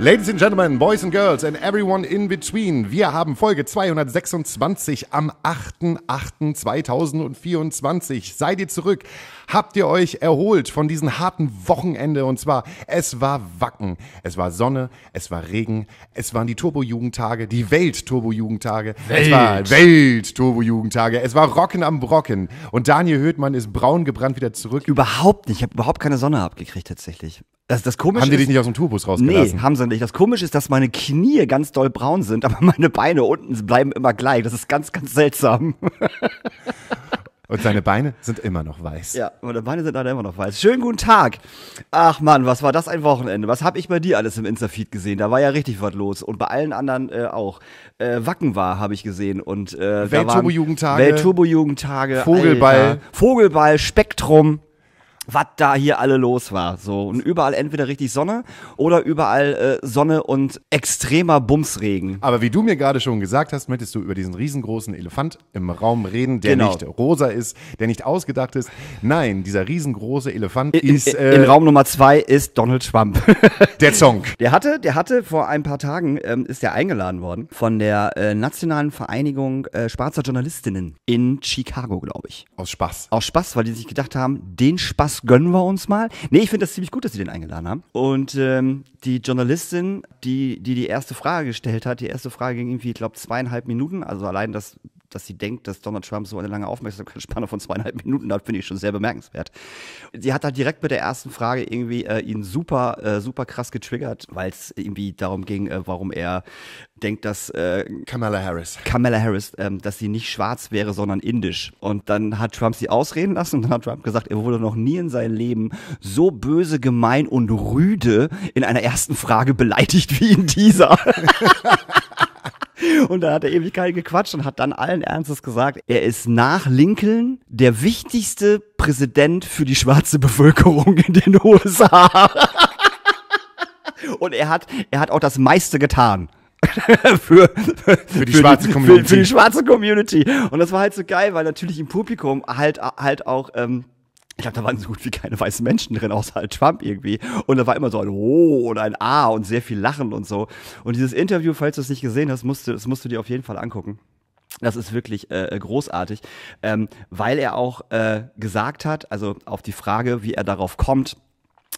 Ladies and Gentlemen, Boys and Girls and everyone in between. Wir haben Folge 226 am 8.8.2024. Seid ihr zurück? Habt ihr euch erholt von diesem harten Wochenende? Und zwar, es war Wacken, es war Sonne, es war Regen, es waren die Turbo-Jugendtage, die Welt-Turbo-Jugendtage, es war Welt-Turbo-Jugendtage, es war Rocken am Brocken. Und Daniel Höhtmann ist braun gebrannt wieder zurück. Überhaupt nicht. Ich habe überhaupt keine Sonne abgekriegt tatsächlich. Das, das Komische Haben die ist, dich nicht aus dem Tourbus rausgelassen? Nee, haben sie nicht. Das Komische ist, dass meine Knie ganz doll braun sind, aber meine Beine unten bleiben immer gleich. Das ist ganz, ganz seltsam. Und seine Beine sind immer noch weiß. Ja, meine Beine sind leider immer noch weiß. Schönen guten Tag. Ach Mann, was war das ein Wochenende? Was habe ich bei dir alles im Instafeed gesehen? Da war ja richtig was los. Und bei allen anderen äh, auch. Äh, Wacken war, habe ich gesehen. Und äh, Weltturbo-Jugendtage. Weltturbo-Jugendtage. Vogelball. Alter. Vogelball, Spektrum. Was da hier alle los war. So. Und überall entweder richtig Sonne oder überall äh, Sonne und extremer Bumsregen. Aber wie du mir gerade schon gesagt hast, möchtest du über diesen riesengroßen Elefant im Raum reden, der Genau. nicht rosa ist, der nicht ausgedacht ist. Nein, dieser riesengroße Elefant In, ist in, äh, in Raum Nummer zwei ist Donald Trump. der Song. Der hatte, der hatte vor ein paar Tagen ähm, ist der eingeladen worden von der äh, Nationalen Vereinigung äh, Schwarzer Journalistinnen in Chicago, glaube ich. Aus Spaß. Aus Spaß, weil die sich gedacht haben, den Spaß gönnen wir uns mal. Nee, ich finde das ziemlich gut, dass sie den eingeladen haben. Und ähm, die Journalistin, die, die die erste Frage gestellt hat, die erste Frage ging irgendwie, ich glaube, zweieinhalb Minuten. Also allein, dass, dass sie denkt, dass Donald Trump so eine lange Aufmerksamkeitsspanne von zweieinhalb Minuten hat, finde ich schon sehr bemerkenswert. Sie hat halt direkt mit der ersten Frage irgendwie äh, ihn super, äh, super krass getriggert, weil es irgendwie darum ging, äh, warum er denkt, dass äh, Kamala Harris. Kamala Harris, ähm, dass sie nicht schwarz wäre, sondern indisch. Und dann hat Trump sie ausreden lassen und dann hat Trump gesagt, er wurde noch nie in seinem Leben so böse, gemein und rüde in einer ersten Frage beleidigt wie in dieser. Und da hat er Ewigkeit gequatscht und hat dann allen Ernstes gesagt, er ist nach Lincoln der wichtigste Präsident für die schwarze Bevölkerung in den USA. Und er hat, er hat auch das meiste getan. für, für, die schwarze Für, Community. für die schwarze Community. Und das war halt so geil, weil natürlich im Publikum halt, halt auch, ähm, ich glaube, da waren so gut wie keine weißen Menschen drin, außer halt Trump irgendwie. Und da war immer so ein Oh und ein Ah und sehr viel Lachen und so. Und dieses Interview, falls du es nicht gesehen hast, musst du, das musst du dir auf jeden Fall angucken. Das ist wirklich äh, großartig, ähm, weil er auch äh, gesagt hat, also auf die Frage, wie er darauf kommt,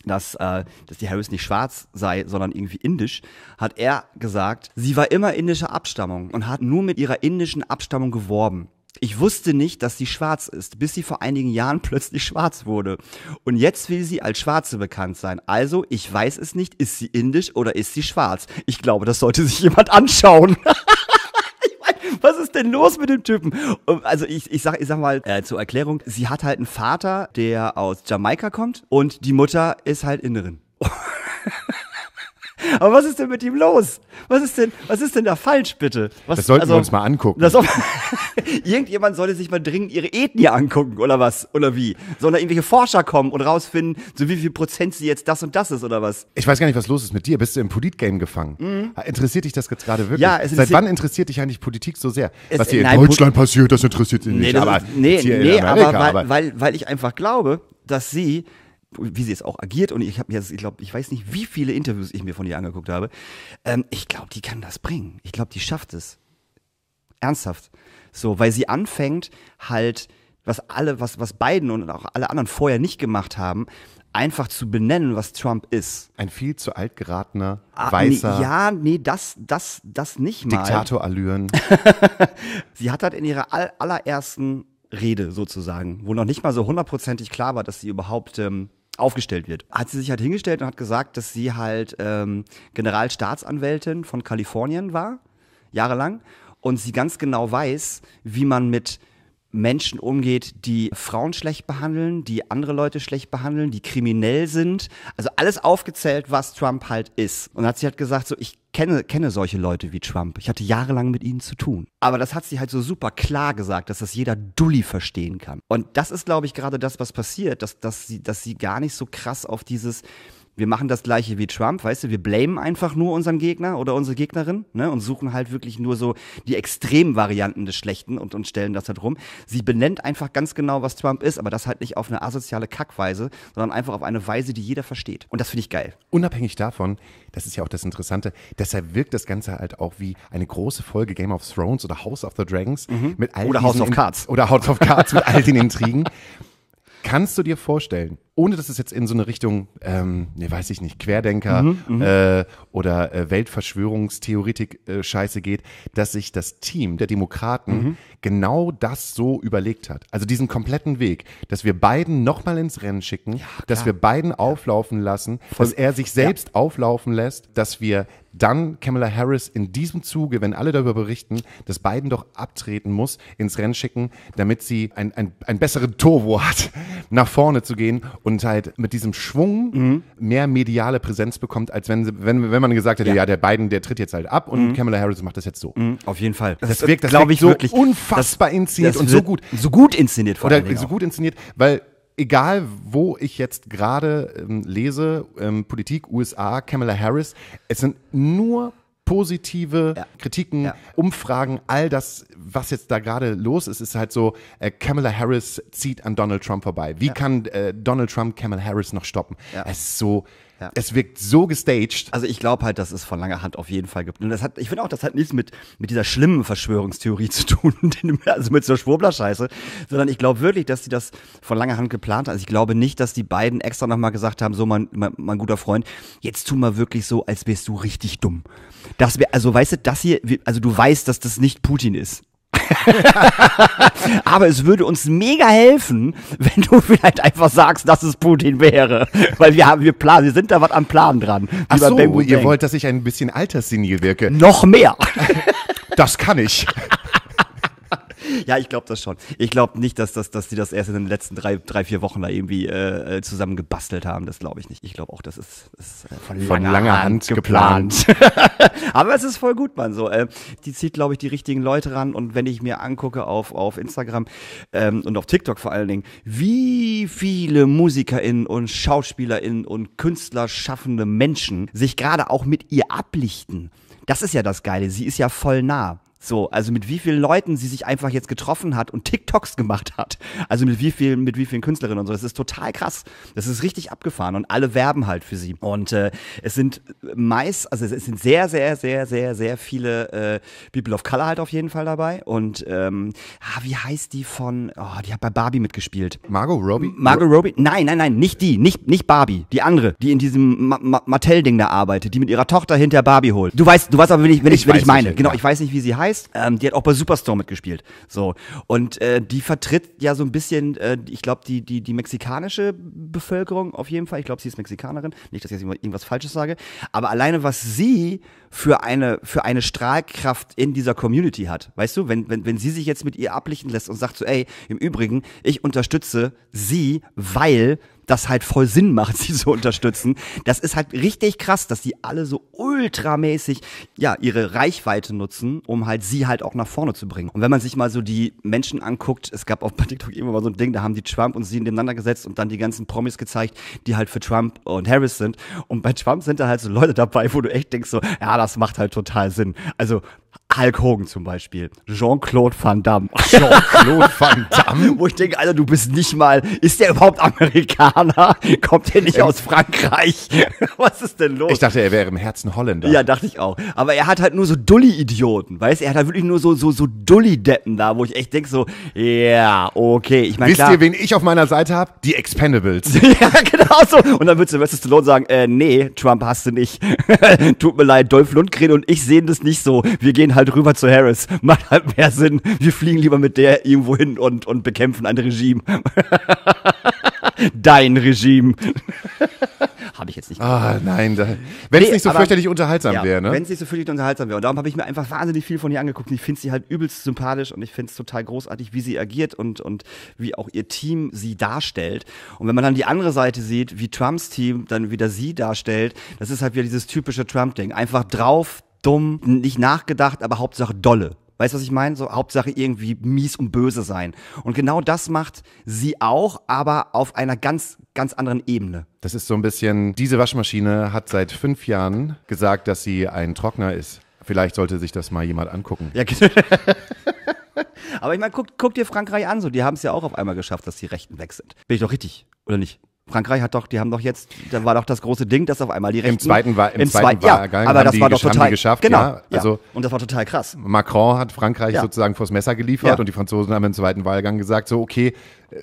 dass, äh, dass die Harris nicht schwarz sei, sondern irgendwie indisch, hat er gesagt, sie war immer indischer Abstammung und hat nur mit ihrer indischen Abstammung geworben. Ich wusste nicht, dass sie schwarz ist, bis sie vor einigen Jahren plötzlich schwarz wurde. Und jetzt will sie als Schwarze bekannt sein. Also, ich weiß es nicht, ist sie indisch oder ist sie schwarz? Ich glaube, das sollte sich jemand anschauen. Was ist denn los mit dem Typen? Also ich, ich, sag, ich sag mal äh, zur Erklärung, sie hat halt einen Vater, der aus Jamaika kommt und die Mutter ist halt Innerin. Aber was ist denn mit ihm los? Was ist denn, was ist denn da falsch, bitte? Was, Das sollten wir uns mal angucken. Das irgendjemand sollte sich mal dringend ihre Ethnie angucken, oder was? Oder wie? Sollen da irgendwelche Forscher kommen und rausfinden, so wie viel Prozent sie jetzt das und das ist, oder was? Ich weiß gar nicht, was los ist mit dir. Bist du im Politgame gefangen? Interessiert dich das jetzt gerade wirklich? Mhm. Ja, es Seit interessiert- wann interessiert dich eigentlich Politik so sehr? Es- was hier nein, in Deutschland passiert, das interessiert dich nicht. Nee, das aber ist, nee, nee Amerika, aber, weil, weil, weil ich einfach glaube, dass sie, wie sie jetzt auch agiert, und ich habe jetzt, ich glaube, ich weiß nicht, wie viele Interviews ich mir von ihr angeguckt habe, ähm, ich glaube, die kann das bringen. Ich glaube, die schafft es. Ernsthaft. So, weil sie anfängt, halt, was alle, was, was Biden und auch alle anderen vorher nicht gemacht haben, einfach zu benennen, was Trump ist. ein viel zu alt geratener, Ah, weißer Nee, ja, nee, das, das, das nicht mal. Diktatorallüren. Sie hat halt in ihrer all, allerersten Rede sozusagen, wo noch nicht mal so hundertprozentig klar war, dass sie überhaupt ähm, aufgestellt wird, hat sie sich halt hingestellt und hat gesagt, dass sie halt ähm, Generalstaatsanwältin von Kalifornien war, jahrelang, und sie ganz genau weiß, wie man mit Menschen umgeht, die Frauen schlecht behandeln, die andere Leute schlecht behandeln, die kriminell sind. Also alles aufgezählt, was Trump halt ist. Und hat sie halt gesagt, so ich kenne, kenne solche Leute wie Trump. Ich hatte jahrelang mit ihnen zu tun. Aber das hat sie halt so super klar gesagt, dass das jeder Dulli verstehen kann. Und das ist, glaube ich, gerade das, was passiert, dass, dass, sie, dass sie gar nicht so krass auf dieses wir machen das gleiche wie Trump, weißt du, wir blamen einfach nur unseren Gegner oder unsere Gegnerin ne, und suchen halt wirklich nur so die Extremvarianten des Schlechten und, und stellen das halt rum. Sie benennt einfach ganz genau, was Trump ist, aber das halt nicht auf eine asoziale Kackweise, sondern einfach auf eine Weise, die jeder versteht. Und das finde ich geil. Unabhängig davon, das ist ja auch das Interessante, deshalb wirkt das Ganze halt auch wie eine große Folge Game of Thrones oder House of the Dragons mit all Oder House of Cards. Oder House of Cards mit all den Intrigen. Kannst du dir vorstellen, ohne dass es jetzt in so eine Richtung, ähm, ne, weiß ich nicht, Querdenker Mhm, äh, oder äh, Weltverschwörungstheoretik-Scheiße geht, dass sich das Team der Demokraten Mhm. genau das so überlegt hat? Also diesen kompletten Weg, dass wir Biden nochmal ins Rennen schicken, dass wir Biden auflaufen lassen, dass er sich selbst auflaufen lässt, dass wir dann Kamala Harris in diesem Zuge, wenn alle darüber berichten, dass Biden doch abtreten muss, ins Rennen schicken, damit sie ein, ein, ein besseren Turbo hat, nach vorne zu gehen und halt mit diesem Schwung mehr mediale Präsenz bekommt, als wenn, sie- wenn, wenn man gesagt hätte, ja. Ja. der Biden, der tritt jetzt halt ab und Kamala Harris macht das jetzt so. Auf jeden Fall. Das wirkt, das wirkt ich so wirklich unfassbar inszeniert das und so gut. So gut inszeniert vor Oder allen Dingen so gut inszeniert, weil egal wo ich jetzt gerade ähm, lese, ähm, Politik, USA, Kamala Harris, es sind nur positive Ja. Kritiken, Ja. Umfragen, all das, was jetzt da gerade los ist, ist halt so, äh, Kamala Harris zieht an Donald Trump vorbei. Wie kann äh, Donald Trump Kamala Harris noch stoppen? Ja. Es ist so, Ja. es wirkt so gestaged. Also ich glaube halt, dass es von langer Hand auf jeden Fall gibt. Und das hat, ich finde auch, das hat nichts mit, mit dieser schlimmen Verschwörungstheorie zu tun, also mit so Schwurbler-Scheiße, sondern ich glaube wirklich, dass die das von langer Hand geplant haben. Also ich glaube nicht, dass die beiden extra nochmal gesagt haben, so mein, mein, mein guter Freund, jetzt tu mal wirklich so, als wärst du richtig dumm. Das wär, also weißt du, das hier, also du weißt, dass das nicht Putin ist. Aber es würde uns mega helfen, wenn du vielleicht einfach sagst, dass es Putin wäre. Weil wir haben, wir planen, wir sind da was am Plan dran. Ach so, ihr wollt, dass ich ein bisschen alterssenil wirke. Noch mehr. Das kann ich. Ja, ich glaube das schon. Ich glaube nicht, dass, das, dass die das erst in den letzten drei, drei vier Wochen da irgendwie äh, äh, zusammen gebastelt haben. Das glaube ich nicht. Ich glaube auch, das ist, ist äh, von, Von langer Hand Aber es ist voll gut, Mann. So, äh, die zieht, glaube ich, die richtigen Leute ran. Und wenn ich mir angucke auf, auf Instagram ähm, und auf TikTok vor allen Dingen, wie viele MusikerInnen und SchauspielerInnen und Künstler schaffende Menschen sich gerade auch mit ihr ablichten. Das ist ja das Geile. Sie ist ja voll nah. So, also mit wie vielen Leuten sie sich einfach jetzt getroffen hat und TikToks gemacht hat. Also mit wie vielen, mit wie vielen Künstlerinnen und so. Das ist total krass. Das ist richtig abgefahren und alle werben halt für sie. Und äh, es sind meist, also es sind sehr, sehr, sehr, sehr, sehr viele äh, People of Color halt auf jeden Fall dabei. Und ähm, ah, wie heißt die von, oh, die hat bei Barbie mitgespielt. Margot Robbie? Margot Robbie? Nein, nein, nein, nicht die, nicht, nicht Barbie, die andere, die in diesem Ma Ma Mattel-Ding da arbeitet, die mit ihrer Tochter hinter Barbie holt. Du weißt, du weißt aber, wenn ich, wenn ich, Ich wenn ich meine. Genau, ja. ich weiß nicht, wie sie heißt. Ähm, die hat auch bei Superstore mitgespielt. So und äh, die vertritt ja so ein bisschen, äh, ich glaube, die die die mexikanische Bevölkerung auf jeden Fall. Ich glaube, sie ist Mexikanerin. Nicht, dass ich jetzt irgendwas Falsches sage, aber alleine was sie für eine für eine Strahlkraft in dieser Community hat, weißt du, wenn wenn wenn sie sich jetzt mit ihr ablichten lässt und sagt so, ey, im Übrigen, ich unterstütze sie, weil das halt voll Sinn macht, sie zu unterstützen. Das ist halt richtig krass, dass die alle so ultramäßig, ja, ihre Reichweite nutzen, um halt sie halt auch nach vorne zu bringen. Und wenn man sich mal so die Menschen anguckt, es gab bei TikTok immer mal so ein Ding, da haben die Trump und sie nebeneinander gesetzt und dann die ganzen Promis gezeigt, die halt für Trump und Harris sind. Und bei Trump sind da halt so Leute dabei, wo du echt denkst so, ja, das macht halt total Sinn. Also Hulk Hogan zum Beispiel, Jean-Claude Van Damme. Jean-Claude Van Damme? Wo ich denke, Alter, du bist nicht mal, ist der überhaupt Amerikaner? Kommt der nicht aus Frankreich? Was ist denn los? Ich dachte, er wäre im Herzen Holländer. ja, dachte ich auch. Aber er hat halt nur so Dulli-Idioten, weißt Er hat halt wirklich nur so, so, so Dulli-Deppen da, wo ich echt denke so, ja, okay. Ich meine, Wisst klar. ihr, wen ich auf meiner Seite habe? Die Expendables. ja, genau so. Und dann wird Sylvester Stallone sagen, äh, nee, Trump hast du nicht. Tut mir leid, Dolph Lundgren und ich sehen das nicht so. Wir gehen halt rüber zu Harris. Macht halt mehr Sinn. Wir fliegen lieber mit der irgendwo hin und, und bekämpfen ein Regime. Dein Regime. habe ich jetzt nicht. Ah, nein, da, wenn es Nee, nicht so fürchterlich unterhaltsam Ja, wäre, ne? Wenn es nicht so völlig unterhaltsam wäre. Und darum habe ich mir einfach wahnsinnig viel von ihr angeguckt. Und ich finde sie halt übelst sympathisch und ich finde es total großartig, wie sie agiert und, und wie auch ihr Team sie darstellt. Und wenn man dann die andere Seite sieht, wie Trumps Team dann wieder sie darstellt, das ist halt wieder dieses typische Trump-Ding. Einfach drauf, dumm, nicht nachgedacht, aber Hauptsache dolle. Weißt du, was ich meine? So Hauptsache irgendwie mies und böse sein. Und genau das macht sie auch, aber auf einer ganz, ganz anderen Ebene. Das ist so ein bisschen, diese Waschmaschine hat seit fünf Jahren gesagt, dass sie ein Trockner ist. Vielleicht sollte sich das mal jemand angucken. Ja, genau. Aber ich meine, guck, guck dir Frankreich an, so, die haben es ja auch auf einmal geschafft, dass die Rechten weg sind. Bin ich doch richtig, oder nicht? Frankreich hat doch, die haben doch jetzt, da war doch das große Ding, dass auf einmal die Rechten. Im zweiten, Wa- im zweiten zwei- ja, Wahlgang aber haben das die war doch total geschafft, Genau, ja. Also- und das war total krass. Macron hat Frankreich Ja. sozusagen vors Messer geliefert Ja. und die Franzosen haben im zweiten Wahlgang gesagt, so okay,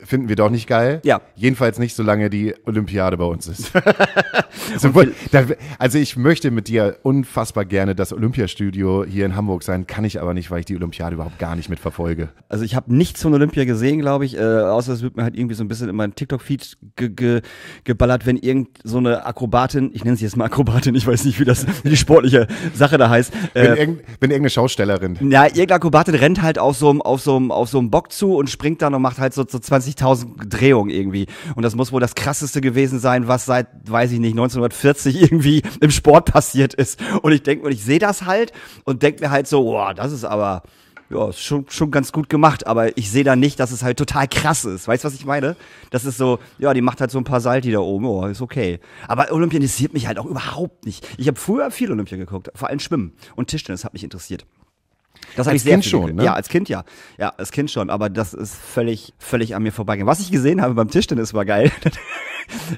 finden wir doch nicht geil. Ja. Jedenfalls nicht, solange die Olympiade bei uns ist. Also ich möchte mit dir unfassbar gerne das Olympiastudio hier in Hamburg sein, kann ich aber nicht, weil ich die Olympiade überhaupt gar nicht mitverfolge. Also ich habe nichts von Olympia gesehen, glaube ich, äh, außer es wird mir halt irgendwie so ein bisschen in meinen TikTok-Feed ge ge geballert, wenn irgend so eine Akrobatin, ich nenne sie jetzt mal Akrobatin, ich weiß nicht, wie das, wie die sportliche Sache da heißt, Bin, äh, irgend, bin irgendeine Schaustellerin. Ja, irgendeine Akrobatin rennt halt auf so einem auf so auf so Bock zu und springt dann und macht halt so, so 20.000 Drehungen irgendwie. Und das muss wohl das krasseste gewesen sein, was seit, weiß ich nicht, 1940 irgendwie im Sport passiert ist. Und ich denke mir, ich sehe das halt und denke mir halt so, boah, das ist aber ja, schon, schon ganz gut gemacht, aber ich sehe da nicht, dass es halt total krass ist. Weißt du, was ich meine? Das ist so, ja, die macht halt so ein paar Salti da oben, oh, ist okay. Aber Olympia interessiert mich halt auch überhaupt nicht. Ich habe früher viel Olympia geguckt, vor allem Schwimmen und Tischtennis hat mich interessiert. Das habe ich sehr Kind viel schon, ne? Ja, als Kind ja. Ja, als Kind schon, aber das ist völlig, völlig an mir vorbeigegangen. Was ich gesehen habe beim Tischtennis war geil.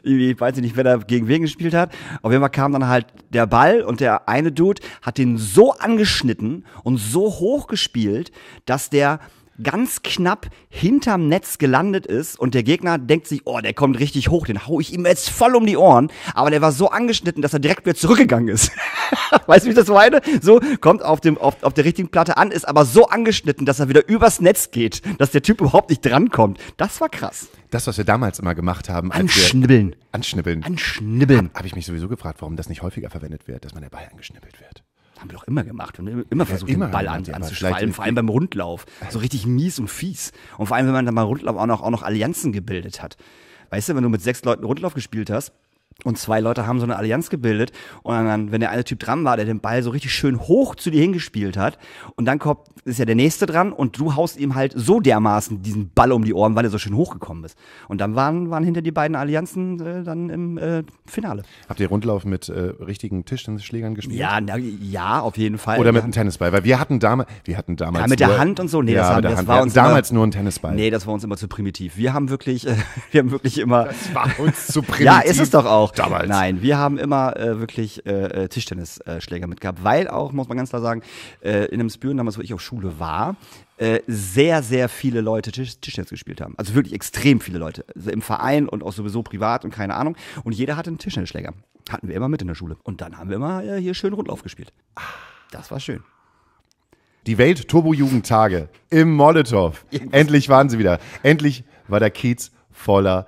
Ich weiß nicht, wer da gegen wen gespielt hat. Auf jeden Fall kam dann halt der Ball und der eine Dude hat den so angeschnitten und so hoch gespielt, dass der ganz knapp hinterm Netz gelandet ist und der Gegner denkt sich, oh, der kommt richtig hoch, den hau ich ihm jetzt voll um die Ohren. Aber der war so angeschnitten, dass er direkt wieder zurückgegangen ist. weißt du, wie ich das meine? So, kommt auf, dem, auf, auf der richtigen Platte an, ist aber so angeschnitten, dass er wieder übers Netz geht, dass der Typ überhaupt nicht drankommt. Das war krass. Das, was wir damals immer gemacht haben. als wir- Anschnibbeln. Anschnibbeln. Anschnibbeln. Habe ich mich sowieso gefragt, warum das nicht häufiger verwendet wird, dass man der Ball angeschnibbelt wird. Haben wir doch immer gemacht. Wir haben immer versucht, immer den Ball an, ja, vielleicht- vor allem beim Rundlauf. So richtig mies und fies. Und vor allem, wenn man dann beim Rundlauf auch noch, auch noch Allianzen gebildet hat. Weißt du, wenn du mit sechs Leuten Rundlauf gespielt hast, und zwei Leute haben so eine Allianz gebildet und dann, wenn der eine Typ dran war, der den Ball so richtig schön hoch zu dir hingespielt hat und dann kommt, ist ja der nächste dran und du haust ihm halt so dermaßen diesen Ball um die Ohren, weil er so schön hochgekommen ist. Und dann waren, waren hinter die beiden Allianzen äh, dann im äh, Finale. Habt ihr Rundlauf mit äh, richtigen Tischtennisschlägern gespielt? Ja, na, ja, auf jeden Fall. Oder mit einem Tennisball? Weil wir hatten damals, wir hatten damals Ja, mit nur, der Hand und so? Nee, ja, das haben das Hand. war wir uns damals immer- nur einen Tennisball. Nee, das war uns immer zu primitiv. Wir haben wirklich, wir haben wirklich immer. Das war uns zu primitiv. Ja, ist es doch auch. Damals. Nein, wir haben immer äh, wirklich äh, äh, Tischtennisschläger mitgehabt, weil auch, muss man ganz klar sagen, äh, in einem Spüren damals, wo ich auf Schule war, äh, sehr, sehr viele Leute Tisch, Tischtennis gespielt haben. Also wirklich extrem viele Leute. Also Im Verein und auch sowieso privat und keine Ahnung. Und jeder hatte einen Tischtennisschläger. Hatten wir immer mit in der Schule. Und dann haben wir immer äh, hier schön Rundlauf gespielt. Das war schön. Die Welt-Turbo-Jugendtage im Molotow. Endlich waren sie wieder. Endlich war der Kiez voller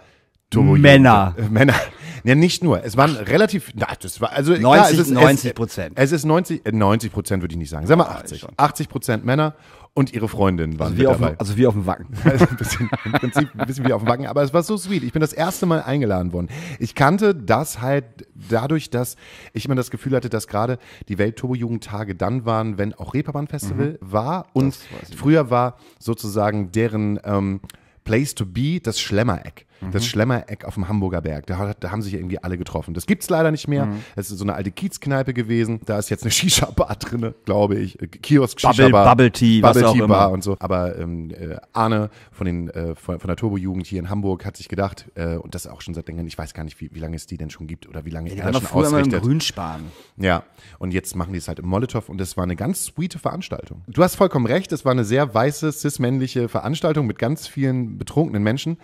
turbo Männer. Männer. Ja, nicht nur. Es waren relativ, na, das war, also 90, klar, es ist, 90 Prozent. Es, es ist 90, äh, 90 Prozent würde ich nicht sagen. Sag mal 80. schon. 80 Prozent Männer und ihre Freundinnen waren Also mit wie, auf, dabei. dem- also wie auf dem Wacken. Also ein bisschen, im Prinzip ein bisschen wie auf dem Wacken, aber es war so sweet. Ich bin das erste Mal eingeladen worden. Ich kannte das halt dadurch, dass ich immer das Gefühl hatte, dass gerade die Welt-Turbo-Jugendtage dann waren, wenn auch Reeperbahn-Festival war und Mhm. weiß ich früher war sozusagen deren ähm, Place to be das Schlemmereck. Mhm. Das Schlemmereck auf dem Hamburger Berg. Da, da haben sich irgendwie alle getroffen. Das gibt's leider nicht Mhm. mehr. Es ist so eine alte Kiezkneipe gewesen. Da ist jetzt eine Shisha-Bar drinne, glaube ich. Äh, Kiosk, Bubble- Shisha-Bar. Bubble Tea, was Bubble auch Tea Bar immer. und so. Aber ähm, äh, Arne von, den, äh, von, von der Turbo-Jugend hier in Hamburg hat sich gedacht, äh, und das auch schon seit längern, ich weiß gar nicht, wie, wie lange es die denn schon gibt oder wie lange Die er waren schon früher immer im ausrichtet. Grünspan. Ja, und jetzt machen die es halt im Molotow und das war eine ganz sweete Veranstaltung. Du hast vollkommen recht, es war eine sehr weiße, cis-männliche Veranstaltung mit ganz vielen betrunkenen Menschen,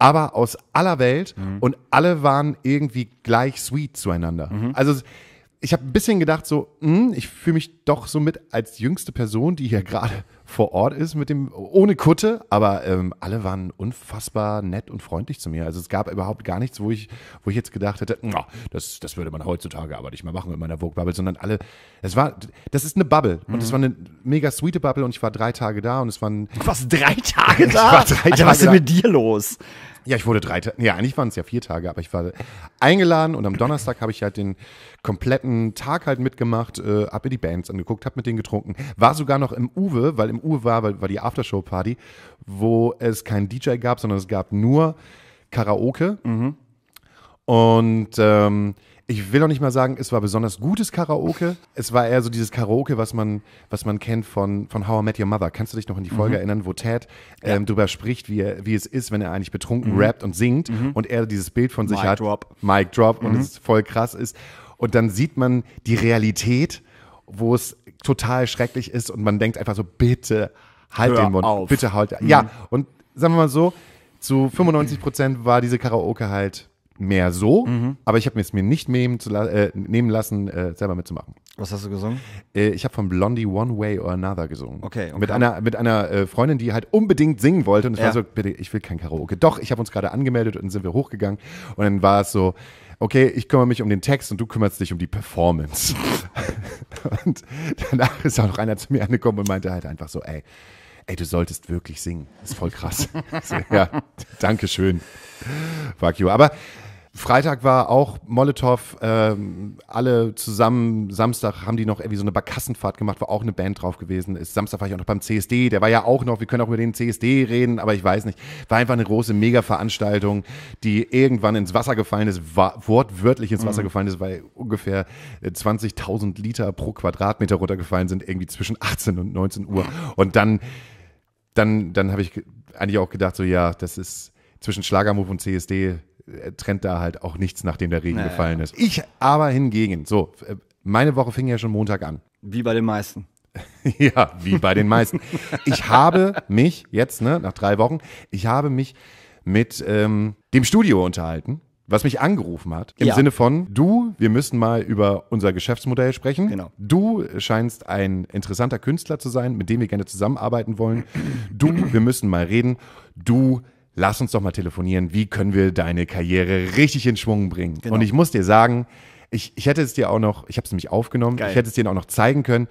aber aus aller Welt Mhm. und alle waren irgendwie gleich sweet zueinander. Mhm. Also ich habe ein bisschen gedacht, so, hm, ich fühle mich doch so mit als jüngste Person, die hier gerade vor Ort ist, mit dem, ohne Kutte, aber ähm, alle waren unfassbar nett und freundlich zu mir. Also es gab überhaupt gar nichts, wo ich, wo ich jetzt gedacht hätte, "Na, das, das würde man heutzutage aber nicht mehr machen in meiner Vogue-Bubble, sondern alle, es war, das ist eine Bubble und es war eine mega sweete Bubble und ich war drei Tage da und es waren, Du warst drei Tage Ich da? war drei Alter, was ist Tage denn mit dir los? Ja, ich wurde drei Tage, ja, eigentlich waren es ja vier Tage, aber ich war eingeladen und am Donnerstag habe ich halt den kompletten Tag halt mitgemacht, äh, habe mir die Bands angeguckt, habe mit denen getrunken, war sogar noch im Uwe, weil im Uwe war, weil, war die Aftershow-Party, wo es keinen DJ gab, sondern es gab nur Karaoke. Und ähm, ich will noch nicht mal sagen, es war besonders gutes Karaoke. Es war eher so dieses Karaoke, was man, was man kennt von, von How I Met Your Mother. Kannst du dich noch an die Folge erinnern, wo Ted ähm, darüber spricht, wie, er, wie es ist, wenn er eigentlich betrunken rappt und singt und er dieses Bild von sich Mic hat. drop. Mic Drop und es voll krass ist. Und dann sieht man die Realität, wo es total schrecklich ist und man denkt einfach so, bitte halt Hör den Mund. auf. Bitte halt. Ja, und sagen wir mal so, zu 95 Prozent war diese Karaoke halt mehr so, aber ich habe mir es mir nicht nehmen, la äh, nehmen lassen, äh, selber mitzumachen. Was hast du gesungen? Äh, ich habe von Blondie One Way or Another gesungen. Okay, Mit okay. einer, mit einer äh, Freundin, die halt unbedingt singen wollte. Und es Ja. war so, bitte, ich will kein Karaoke. Doch, ich habe uns gerade angemeldet und dann sind wir hochgegangen. Und dann war es so, okay, ich kümmere mich um den Text und du kümmerst dich um die Performance. und danach ist auch noch einer zu mir angekommen und meinte halt einfach so, ey, ey, du solltest wirklich singen. Das ist voll krass. ja, danke schön. Fuck you. Aber Freitag war auch Molotow, ähm, alle zusammen. Samstag haben die noch irgendwie so eine Barkassenfahrt gemacht, wo auch eine Band drauf gewesen ist. Samstag war ich auch noch beim CSD, der war ja auch noch, wir können auch über den CSD reden, aber ich weiß nicht. War einfach eine große Mega-Veranstaltung, die irgendwann ins Wasser gefallen ist, war, wortwörtlich ins Wasser gefallen ist, weil ungefähr äh, 20.000 Liter pro Quadratmeter runtergefallen sind, irgendwie zwischen 18 und 19 Uhr. Und dann dann, dann habe ich ge- eigentlich auch gedacht, so ja, das ist zwischen Schlagermove und CSD äh, trennt da halt auch nichts, nachdem der Regen Naja. gefallen ist. Ich aber hingegen, so, äh, meine Woche fing ja schon Montag an. Wie bei den meisten. ja, wie bei den meisten. Ich habe mich jetzt, ne, nach drei Wochen, ich habe mich mit ähm, dem Studio unterhalten, was mich angerufen hat. Im Ja. Sinne von, du, wir müssen mal über unser Geschäftsmodell sprechen. Genau. Du scheinst ein interessanter Künstler zu sein, mit dem wir gerne zusammenarbeiten wollen. Du, wir müssen mal reden. Du, lass uns doch mal telefonieren. Wie können wir deine Karriere richtig in Schwung bringen? Genau. Und ich muss dir sagen, ich, ich hätte es dir auch noch, ich habe es nämlich aufgenommen, Geil. ich hätte es dir auch noch zeigen können.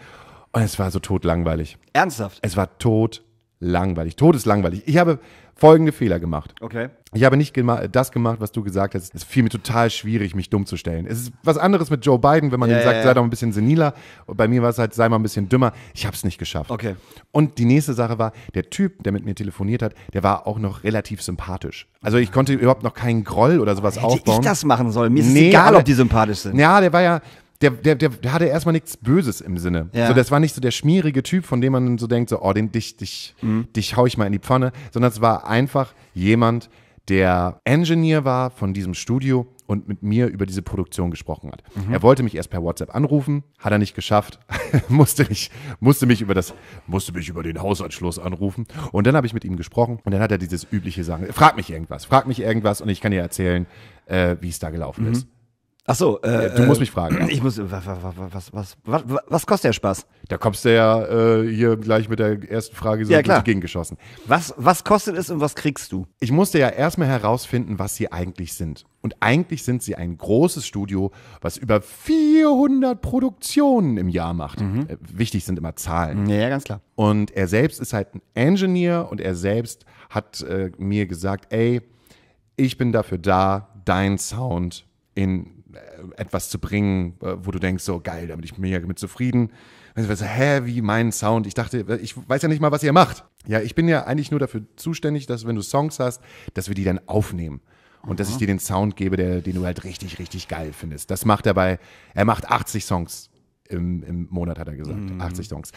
Und es war so totlangweilig. Ernsthaft? Es war tot langweilig, todeslangweilig. Ich habe folgende Fehler gemacht. Okay. Ich habe nicht gema das gemacht, was du gesagt hast. Es fiel mir total schwierig, mich dumm zu stellen. Es ist was anderes mit Joe Biden, wenn man Ja, ihm ja, sagt, ja. sei doch ein bisschen seniler. Und bei mir war es halt, sei mal ein bisschen dümmer. Ich habe es nicht geschafft. Okay. Und die nächste Sache war, der Typ, der mit mir telefoniert hat, der war auch noch relativ sympathisch. Also ich konnte überhaupt noch keinen Groll oder sowas Hätte aufbauen. ich das machen sollen? Mir ist Nee, es egal, ob die sympathisch sind. Ja, der war ja, der, der, der, der hatte erstmal nichts Böses im Sinne. Ja. So, das war nicht so der schmierige Typ, von dem man so denkt, so, oh, den, dich, dich, Mhm. dich hau ich mal in die Pfanne, sondern es war einfach jemand, der Engineer war von diesem Studio und mit mir über diese Produktion gesprochen hat. Mhm. Er wollte mich erst per WhatsApp anrufen, hat er nicht geschafft, musste mich, musste mich über das, musste mich über den Hausanschluss anrufen und dann habe ich mit ihm gesprochen und dann hat er dieses übliche Sagen, frag mich irgendwas, frag mich irgendwas und ich kann dir erzählen, äh, wie es da gelaufen Mhm. ist. Ach so, äh, Du musst äh, mich fragen. Ich muss, was, was, was, was, was kostet der Spaß? Da kommst du ja äh, hier gleich mit der ersten Frage so Ja, klar. die Gegend geschossen. Was, was kostet es und was kriegst du? Ich musste ja erstmal herausfinden, was sie eigentlich sind. Und eigentlich sind sie ein großes Studio, was über 400 Produktionen im Jahr macht. Äh, wichtig sind immer Zahlen. Ja, ja, ganz klar. Und er selbst ist halt ein Engineer und er selbst hat äh, mir gesagt, ey, ich bin dafür da, deinen Sound in etwas zu bringen, äh, wo du denkst, so geil, da bin ich mega mit zufrieden. War so, hä, wie mein Sound? Ich dachte, ich weiß ja nicht mal, was ihr macht. Ja, ich bin ja eigentlich nur dafür zuständig, dass wenn du Songs hast, dass wir die dann aufnehmen. Und dass ich dir den Sound gebe, der, den du halt richtig, richtig geil findest. Das macht er bei, er macht 80 Songs im, im Monat, hat er gesagt. 80 Songs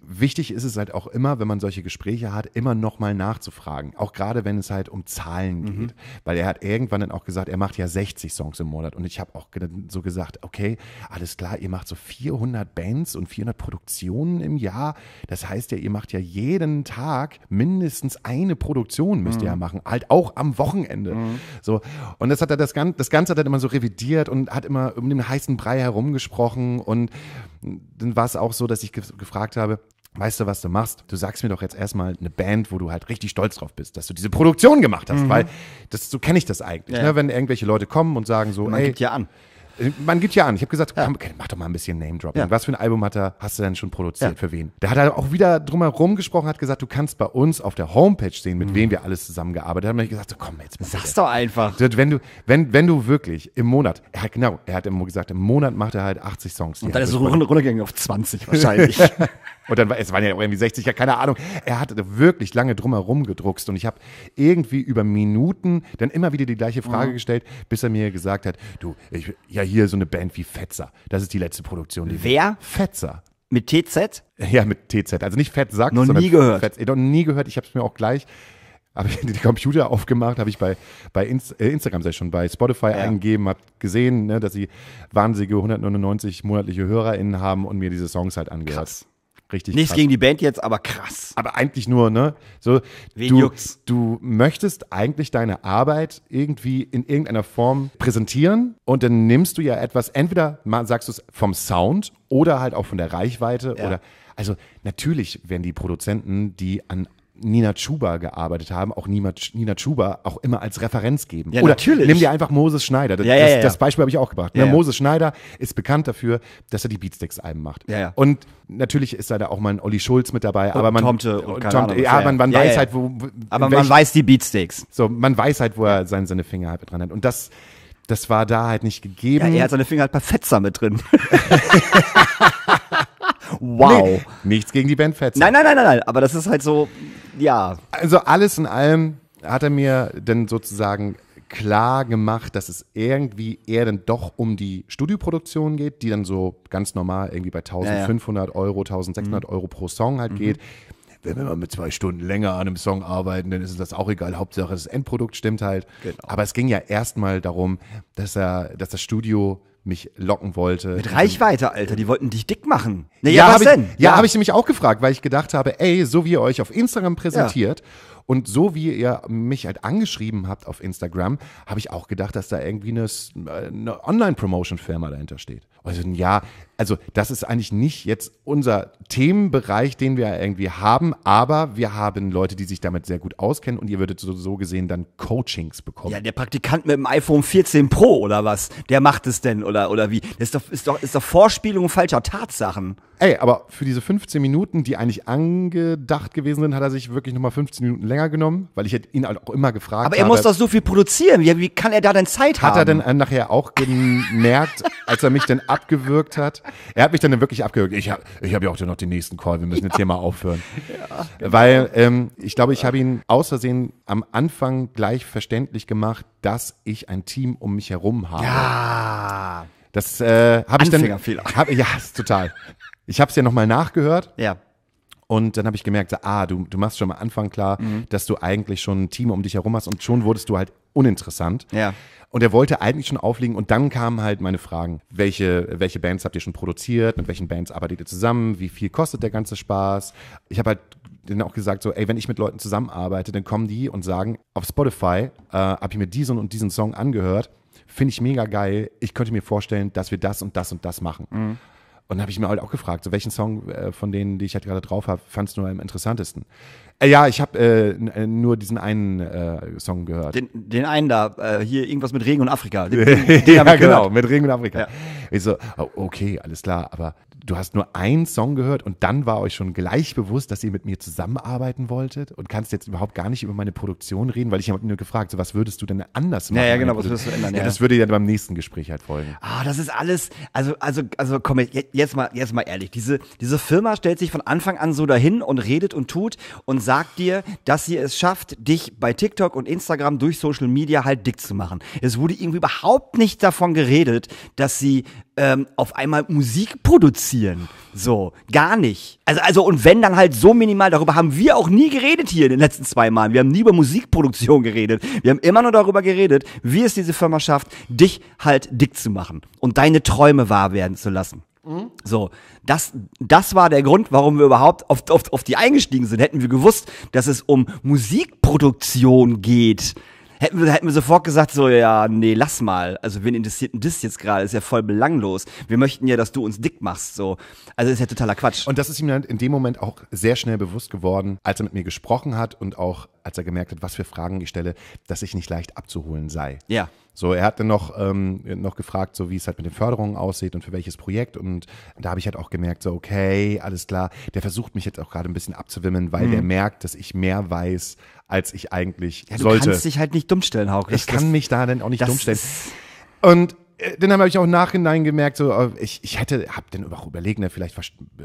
wichtig ist es halt auch immer, wenn man solche Gespräche hat, immer nochmal nachzufragen. Auch gerade wenn es halt um Zahlen geht. Weil er hat irgendwann dann auch gesagt, er macht ja 60 Songs im Monat. Und ich habe auch so gesagt, okay, alles klar, ihr macht so 400 Bands und 400 Produktionen im Jahr. Das heißt ja, ihr macht ja jeden Tag mindestens eine Produktion müsst ihr ja machen. Halt auch am Wochenende. So. Und das hat er das Ganze, das Ganze hat er immer so revidiert und hat immer um den heißen Brei herumgesprochen. Und dann war es auch so, dass ich ge gefragt habe, weißt du, was du machst? Du sagst mir doch jetzt erstmal eine Band, wo du halt richtig stolz drauf bist, dass du diese Produktion gemacht hast, weil das, so kenne ich das eigentlich. Mhm. Ja, ja. Ne? Wenn irgendwelche Leute kommen und sagen so, Man ey, gibt ja an. äh, Man gibt ja an. Ich habe gesagt, komm, okay, mach doch mal ein bisschen Name-Dropping. Ja. Was für ein Album hat er, hast du denn schon produziert? Ja. Für wen? Der hat halt auch wieder drumherum gesprochen, hat gesagt, du kannst bei uns auf der Homepage sehen, Mhm. mit wem wir alles zusammengearbeitet haben. Da hab ich gesagt, so, komm, jetzt Sag's doch einfach. Wenn du, wenn, wenn du wirklich im Monat, er hat genau, er hat immer gesagt, im Monat macht er halt 80 Songs. Und dann er ist es runter- runtergegangen auf 20 wahrscheinlich. und dann war, es waren ja irgendwie 60, ja, keine Ahnung. Er hatte wirklich lange drumherum gedruckst und ich habe irgendwie über Minuten dann immer wieder die gleiche Mhm. Frage gestellt, bis er mir gesagt hat, du, ich, ja, hier so eine Band wie Fetzer. Das ist die letzte Produktion. Die Wer? Fetzer. Mit TZ? Ja, mit TZ. Also nicht Fettsack. Noch sondern nie gehört. Fetz, noch nie gehört. Ich habe es mir auch gleich, habe ich die Computer aufgemacht, habe ich bei, bei Inst äh, Instagram sei schon, bei Spotify eingegeben, habe gesehen, ne, dass sie wahnsinnige 199 monatliche HörerInnen haben und mir diese Songs halt angehört. Krass. Richtig Nichts krass. gegen die Band jetzt, aber krass. aber eigentlich nur, ne? So, Wen du, juckt's? du möchtest eigentlich deine Arbeit irgendwie in irgendeiner Form präsentieren und dann nimmst du ja etwas, entweder mal sagst du es vom Sound oder halt auch von der Reichweite Ja. oder, also natürlich werden die Produzenten, die an Nina Chuba gearbeitet haben, auch Nina, Nina Chuba auch immer als Referenz geben. Ja, Oder natürlich. nimm dir einfach Moses Schneider. Das, Ja, ja, das, das Beispiel habe ich auch gebracht. Ne? Moses Schneider ist bekannt dafür, dass er die Beatsteaks-Alben macht. Ja, ja. Und natürlich ist da da auch mal ein Olli Schulz mit dabei, aber man, Tomte und Tomte, Ahnung ja, man, man weiß halt, wo, Aber in man welch- weiß die Beatsteaks. so, man weiß halt, wo er seine, seine Finger halt mit dran hat. Und das, das war da halt nicht gegeben. Ja, er hat seine Finger halt bei Fetzer mit drin. wow. Nee, nichts gegen die Band Fetzer. Nein, nein, nein, nein, nein. Aber das ist halt so, ja. Also alles in allem hat er mir dann sozusagen klar gemacht, dass es irgendwie eher dann doch um die Studioproduktion geht, die dann so ganz normal irgendwie bei 1500 Euro, 1600 Mhm. Euro pro Song halt geht. Wenn wir mal mit zwei Stunden länger an einem Song arbeiten, dann ist uns das auch egal. Hauptsache das Endprodukt stimmt halt. Genau. Aber es ging ja erstmal darum, dass er, dass das Studio mich locken wollte. Mit Reichweite, Alter. Die wollten dich dick machen. Na, Ja, was ich, denn? ja, habe ich nämlich auch gefragt, weil ich gedacht habe, ey, so wie ihr euch auf Instagram präsentiert und so wie ihr mich halt angeschrieben habt auf Instagram, habe ich auch gedacht, dass da irgendwie eine, S- eine Online-Promotion-Firma dahinter steht. Also ja, also das ist eigentlich nicht jetzt unser Themenbereich, den wir irgendwie haben, aber wir haben Leute, die sich damit sehr gut auskennen und ihr würdet so, so gesehen dann Coachings bekommen. Ja, der Praktikant mit dem iPhone 14 Pro oder was? Der macht es denn oder oder wie? Das ist doch ist doch ist doch Vorspielung falscher Tatsachen. Ey, aber für diese 15 Minuten, die eigentlich angedacht gewesen sind, hat er sich wirklich nochmal 15 Minuten länger genommen, weil ich hätte ihn halt auch immer gefragt Aber er habe, muss doch so viel produzieren. Wie, wie kann er da denn Zeit haben? Hat er denn äh, nachher auch gemerkt, als er mich dann abgewürgt hat? Er hat mich dann wirklich abgewürgt. Ich habe ich hab ja auch noch den nächsten Call. Wir müssen jetzt hier mal aufhören. Weil ähm, ich glaube, ich habe ihn aus Versehen am Anfang gleich verständlich gemacht, dass ich ein Team um mich herum habe. Ah. Das äh, habe ich dann. Hab, ja, ist total. Ich habe es ja nochmal nachgehört Ja. und dann habe ich gemerkt, ah, du, du machst schon am Anfang klar, Mhm. dass du eigentlich schon ein Team um dich herum hast und schon wurdest du halt uninteressant. Ja. Und er wollte eigentlich schon auflegen und dann kamen halt meine Fragen. Welche, welche Bands habt ihr schon produziert? Mit welchen Bands arbeitet ihr zusammen? Wie viel kostet der ganze Spaß? Ich habe halt dann auch gesagt so, ey, wenn ich mit Leuten zusammenarbeite, dann kommen die und sagen, auf Spotify äh, habe ich mir diesen und diesen Song angehört, finde ich mega geil. Ich könnte mir vorstellen, dass wir das und das und das machen. Und dann habe ich mir halt auch gefragt, so welchen Song äh, von denen, die ich halt gerade drauf habe, fandst du am interessantesten? Äh, ja, ich habe äh, äh, nur diesen einen äh, Song gehört. Den, den einen da, hier irgendwas mit Regen und Afrika. Den, den, ja, genau, mit Regen in Afrika. Ja. Ich so, oh, okay, alles klar, aber du hast nur einen Song gehört und dann war euch schon gleich bewusst, dass ihr mit mir zusammenarbeiten wolltet und kannst jetzt überhaupt gar nicht über meine Produktion reden, weil ich habe nur gefragt, so was würdest du denn anders machen? ja, der genau, was Produ- würdest du ändern, Ja, ja. das würde ja beim nächsten Gespräch halt folgen. Ah, das ist alles, also, also, also komm, je- jetzt mal, jetzt mal ehrlich. Diese, diese Firma stellt sich von Anfang an so dahin und redet und tut und sagt dir, dass sie es schafft, dich bei TikTok und Instagram durch Social Media halt dick zu machen. Es wurde irgendwie überhaupt nicht davon geredet, dass sie ähm, auf einmal Musik produzieren. So, gar nicht. Also, also, und wenn dann halt so minimal, darüber haben wir auch nie geredet hier in den letzten zwei Mal. Wir haben nie über Musikproduktion geredet. Wir haben immer nur darüber geredet, wie es diese Firma schafft, dich halt dick zu machen und deine Träume wahr werden zu lassen. So, das, das war der Grund, warum wir überhaupt auf, auf, auf die eingestiegen sind. Hätten wir gewusst, dass es um Musikproduktion geht, hätten wir, hätten wir sofort gesagt, so, ja, nee, lass mal. Also, wen interessiert denn das jetzt gerade? Ist ja voll belanglos. Wir möchten ja, dass du uns dick machst, so. Also, ist ja totaler Quatsch. Und das ist ihm dann in dem Moment auch sehr schnell bewusst geworden, als er mit mir gesprochen hat und auch als er gemerkt hat, was für Fragen ich stelle, dass ich nicht leicht abzuholen sei. ja. So, er hat dann noch, ähm, noch gefragt, so wie es halt mit den Förderungen aussieht und für welches Projekt. Und da habe ich halt auch gemerkt, so, okay, alles klar, der versucht mich jetzt auch gerade ein bisschen abzuwimmeln, weil der merkt, dass ich mehr weiß, als ich eigentlich Mhm. ja du sollte. kannst dich halt nicht dumm stellen, Hauke. ich kann mich da dann auch nicht das dumm stellen. ist- Und dann habe ich auch im Nachhinein gemerkt, so, äh, ich, ich hätte, hab dann auch überlegt, ne, vielleicht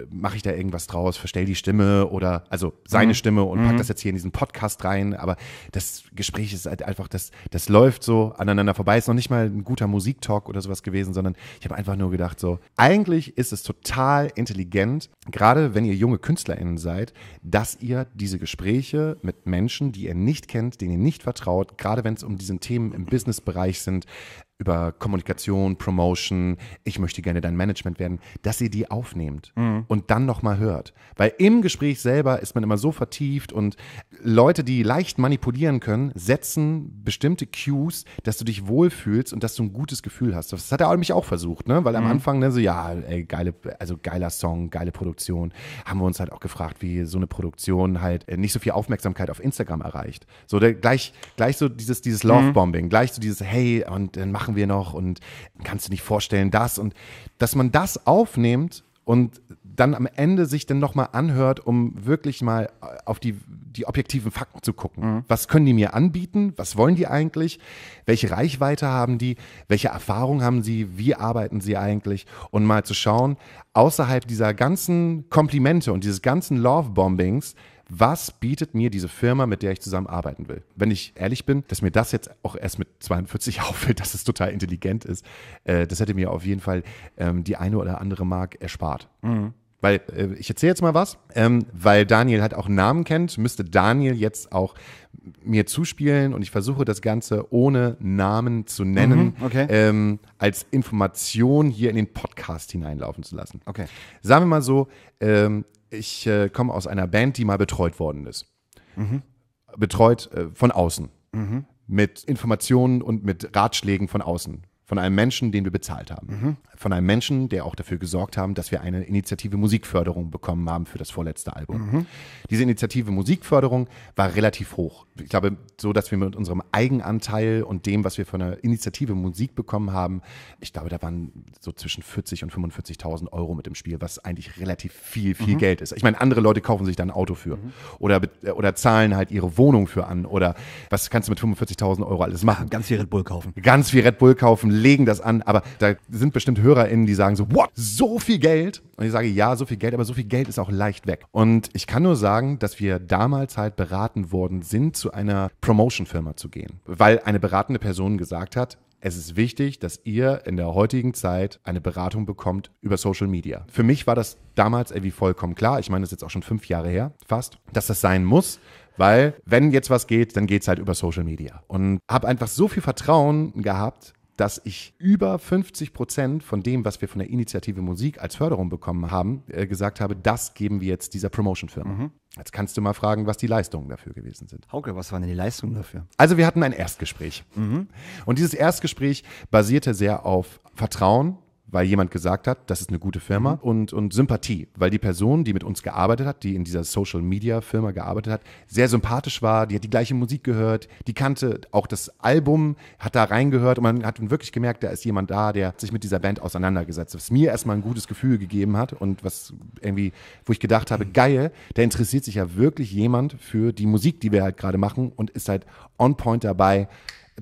mache ich da irgendwas draus, verstell die Stimme oder, also seine Mhm. Stimme und pack das jetzt hier in diesen Podcast rein. Aber das Gespräch ist halt einfach, das, das läuft so aneinander vorbei. Ist noch nicht mal ein guter Musiktalk oder sowas gewesen, sondern ich habe einfach nur gedacht, so, eigentlich ist es total intelligent, gerade wenn ihr junge KünstlerInnen seid, dass ihr diese Gespräche mit Menschen, die ihr nicht kennt, denen ihr nicht vertraut, gerade wenn es um diesen Themen im Businessbereich sind, über Kommunikation, Promotion, ich möchte gerne dein Management werden, dass ihr die aufnehmt und dann nochmal hört. Weil im Gespräch selber ist man immer so vertieft und Leute, die leicht manipulieren können, setzen bestimmte Cues, dass du dich wohlfühlst und dass du ein gutes Gefühl hast. Das hat er mich auch versucht, ne? Weil am Anfang, ne, so, ja, ey, geile, also geiler Song, geile Produktion, haben wir uns halt auch gefragt, wie so eine Produktion halt äh, nicht so viel Aufmerksamkeit auf Instagram erreicht. So der, gleich, gleich so dieses, dieses Love-Bombing, gleich so dieses, hey, und dann machen wir noch und kannst du nicht vorstellen, das und dass man das aufnimmt und dann am Ende sich dann nochmal anhört, um wirklich mal auf die, die objektiven Fakten zu gucken. Was können die mir anbieten? Was wollen die eigentlich? Welche Reichweite haben die? Welche Erfahrung haben sie? Wie arbeiten sie eigentlich? Und mal zu schauen, außerhalb dieser ganzen Komplimente und dieses ganzen Love-Bombings, was bietet mir diese Firma, mit der ich zusammenarbeiten will? Wenn ich ehrlich bin, dass mir das jetzt auch erst mit 42 auffällt, dass es total intelligent ist, äh, das hätte mir auf jeden Fall ähm, die eine oder andere Mark erspart. Weil äh, ich erzähle jetzt mal was, ähm, weil Daniel halt auch einen Namen kennt, müsste Daniel jetzt auch mir zuspielen und ich versuche das Ganze ohne Namen zu nennen, okay. ähm, als Information hier in den Podcast hineinlaufen zu lassen. Okay. Sagen wir mal so, ähm, ich äh, komme aus einer Band, die mal betreut worden ist. Betreut äh, von außen. Mit Informationen und mit Ratschlägen von außen. Von einem Menschen, den wir bezahlt haben. Von einem Menschen, der auch dafür gesorgt haben, dass wir eine Initiative Musikförderung bekommen haben für das vorletzte Album. Diese Initiative Musikförderung war relativ hoch. Ich glaube, so, dass wir mit unserem Eigenanteil und dem, was wir von der Initiative Musik bekommen haben, ich glaube, da waren so zwischen 40 und 45.000 Euro mit im Spiel, was eigentlich relativ viel, viel Geld ist. Ich meine, andere Leute kaufen sich da ein Auto für oder, be- oder zahlen halt ihre Wohnung für an oder was kannst du mit 45.000 Euro alles machen? Ganz viel Red Bull kaufen. ganz viel Red Bull kaufen, legen das an, aber da sind bestimmt HörerInnen, die sagen so, what, so viel Geld? Und ich sage, ja, so viel Geld, aber so viel Geld ist auch leicht weg. Und ich kann nur sagen, dass wir damals halt beraten worden sind, zu einer Promotion-Firma zu gehen. Weil eine beratende Person gesagt hat, es ist wichtig, dass ihr in der heutigen Zeit eine Beratung bekommt über Social Media. Für mich war das damals irgendwie vollkommen klar. Ich meine, das ist jetzt auch schon fünf Jahre her, fast, dass das sein muss. Weil, wenn jetzt was geht, dann geht's halt über Social Media. Und habe einfach so viel Vertrauen gehabt, dass ich über 50 Prozent von dem, was wir von der Initiative Musik als Förderung bekommen haben, äh, gesagt habe, das geben wir jetzt dieser Promotion-Firma. Jetzt kannst du mal fragen, was die Leistungen dafür gewesen sind. Hauke, was waren denn die Leistungen dafür? Also wir hatten ein Erstgespräch. Und dieses Erstgespräch basierte sehr auf Vertrauen, weil jemand gesagt hat, das ist eine gute Firma und, und Sympathie, weil die Person, die mit uns gearbeitet hat, die in dieser Social Media Firma gearbeitet hat, sehr sympathisch war, die hat die gleiche Musik gehört, die kannte auch das Album, hat da reingehört und man hat wirklich gemerkt, da ist jemand da, der sich mit dieser Band auseinandergesetzt hat, was mir erstmal ein gutes Gefühl gegeben hat und was irgendwie, wo ich gedacht habe, geil, da interessiert sich ja wirklich jemand für die Musik, die wir halt gerade machen und ist halt on point dabei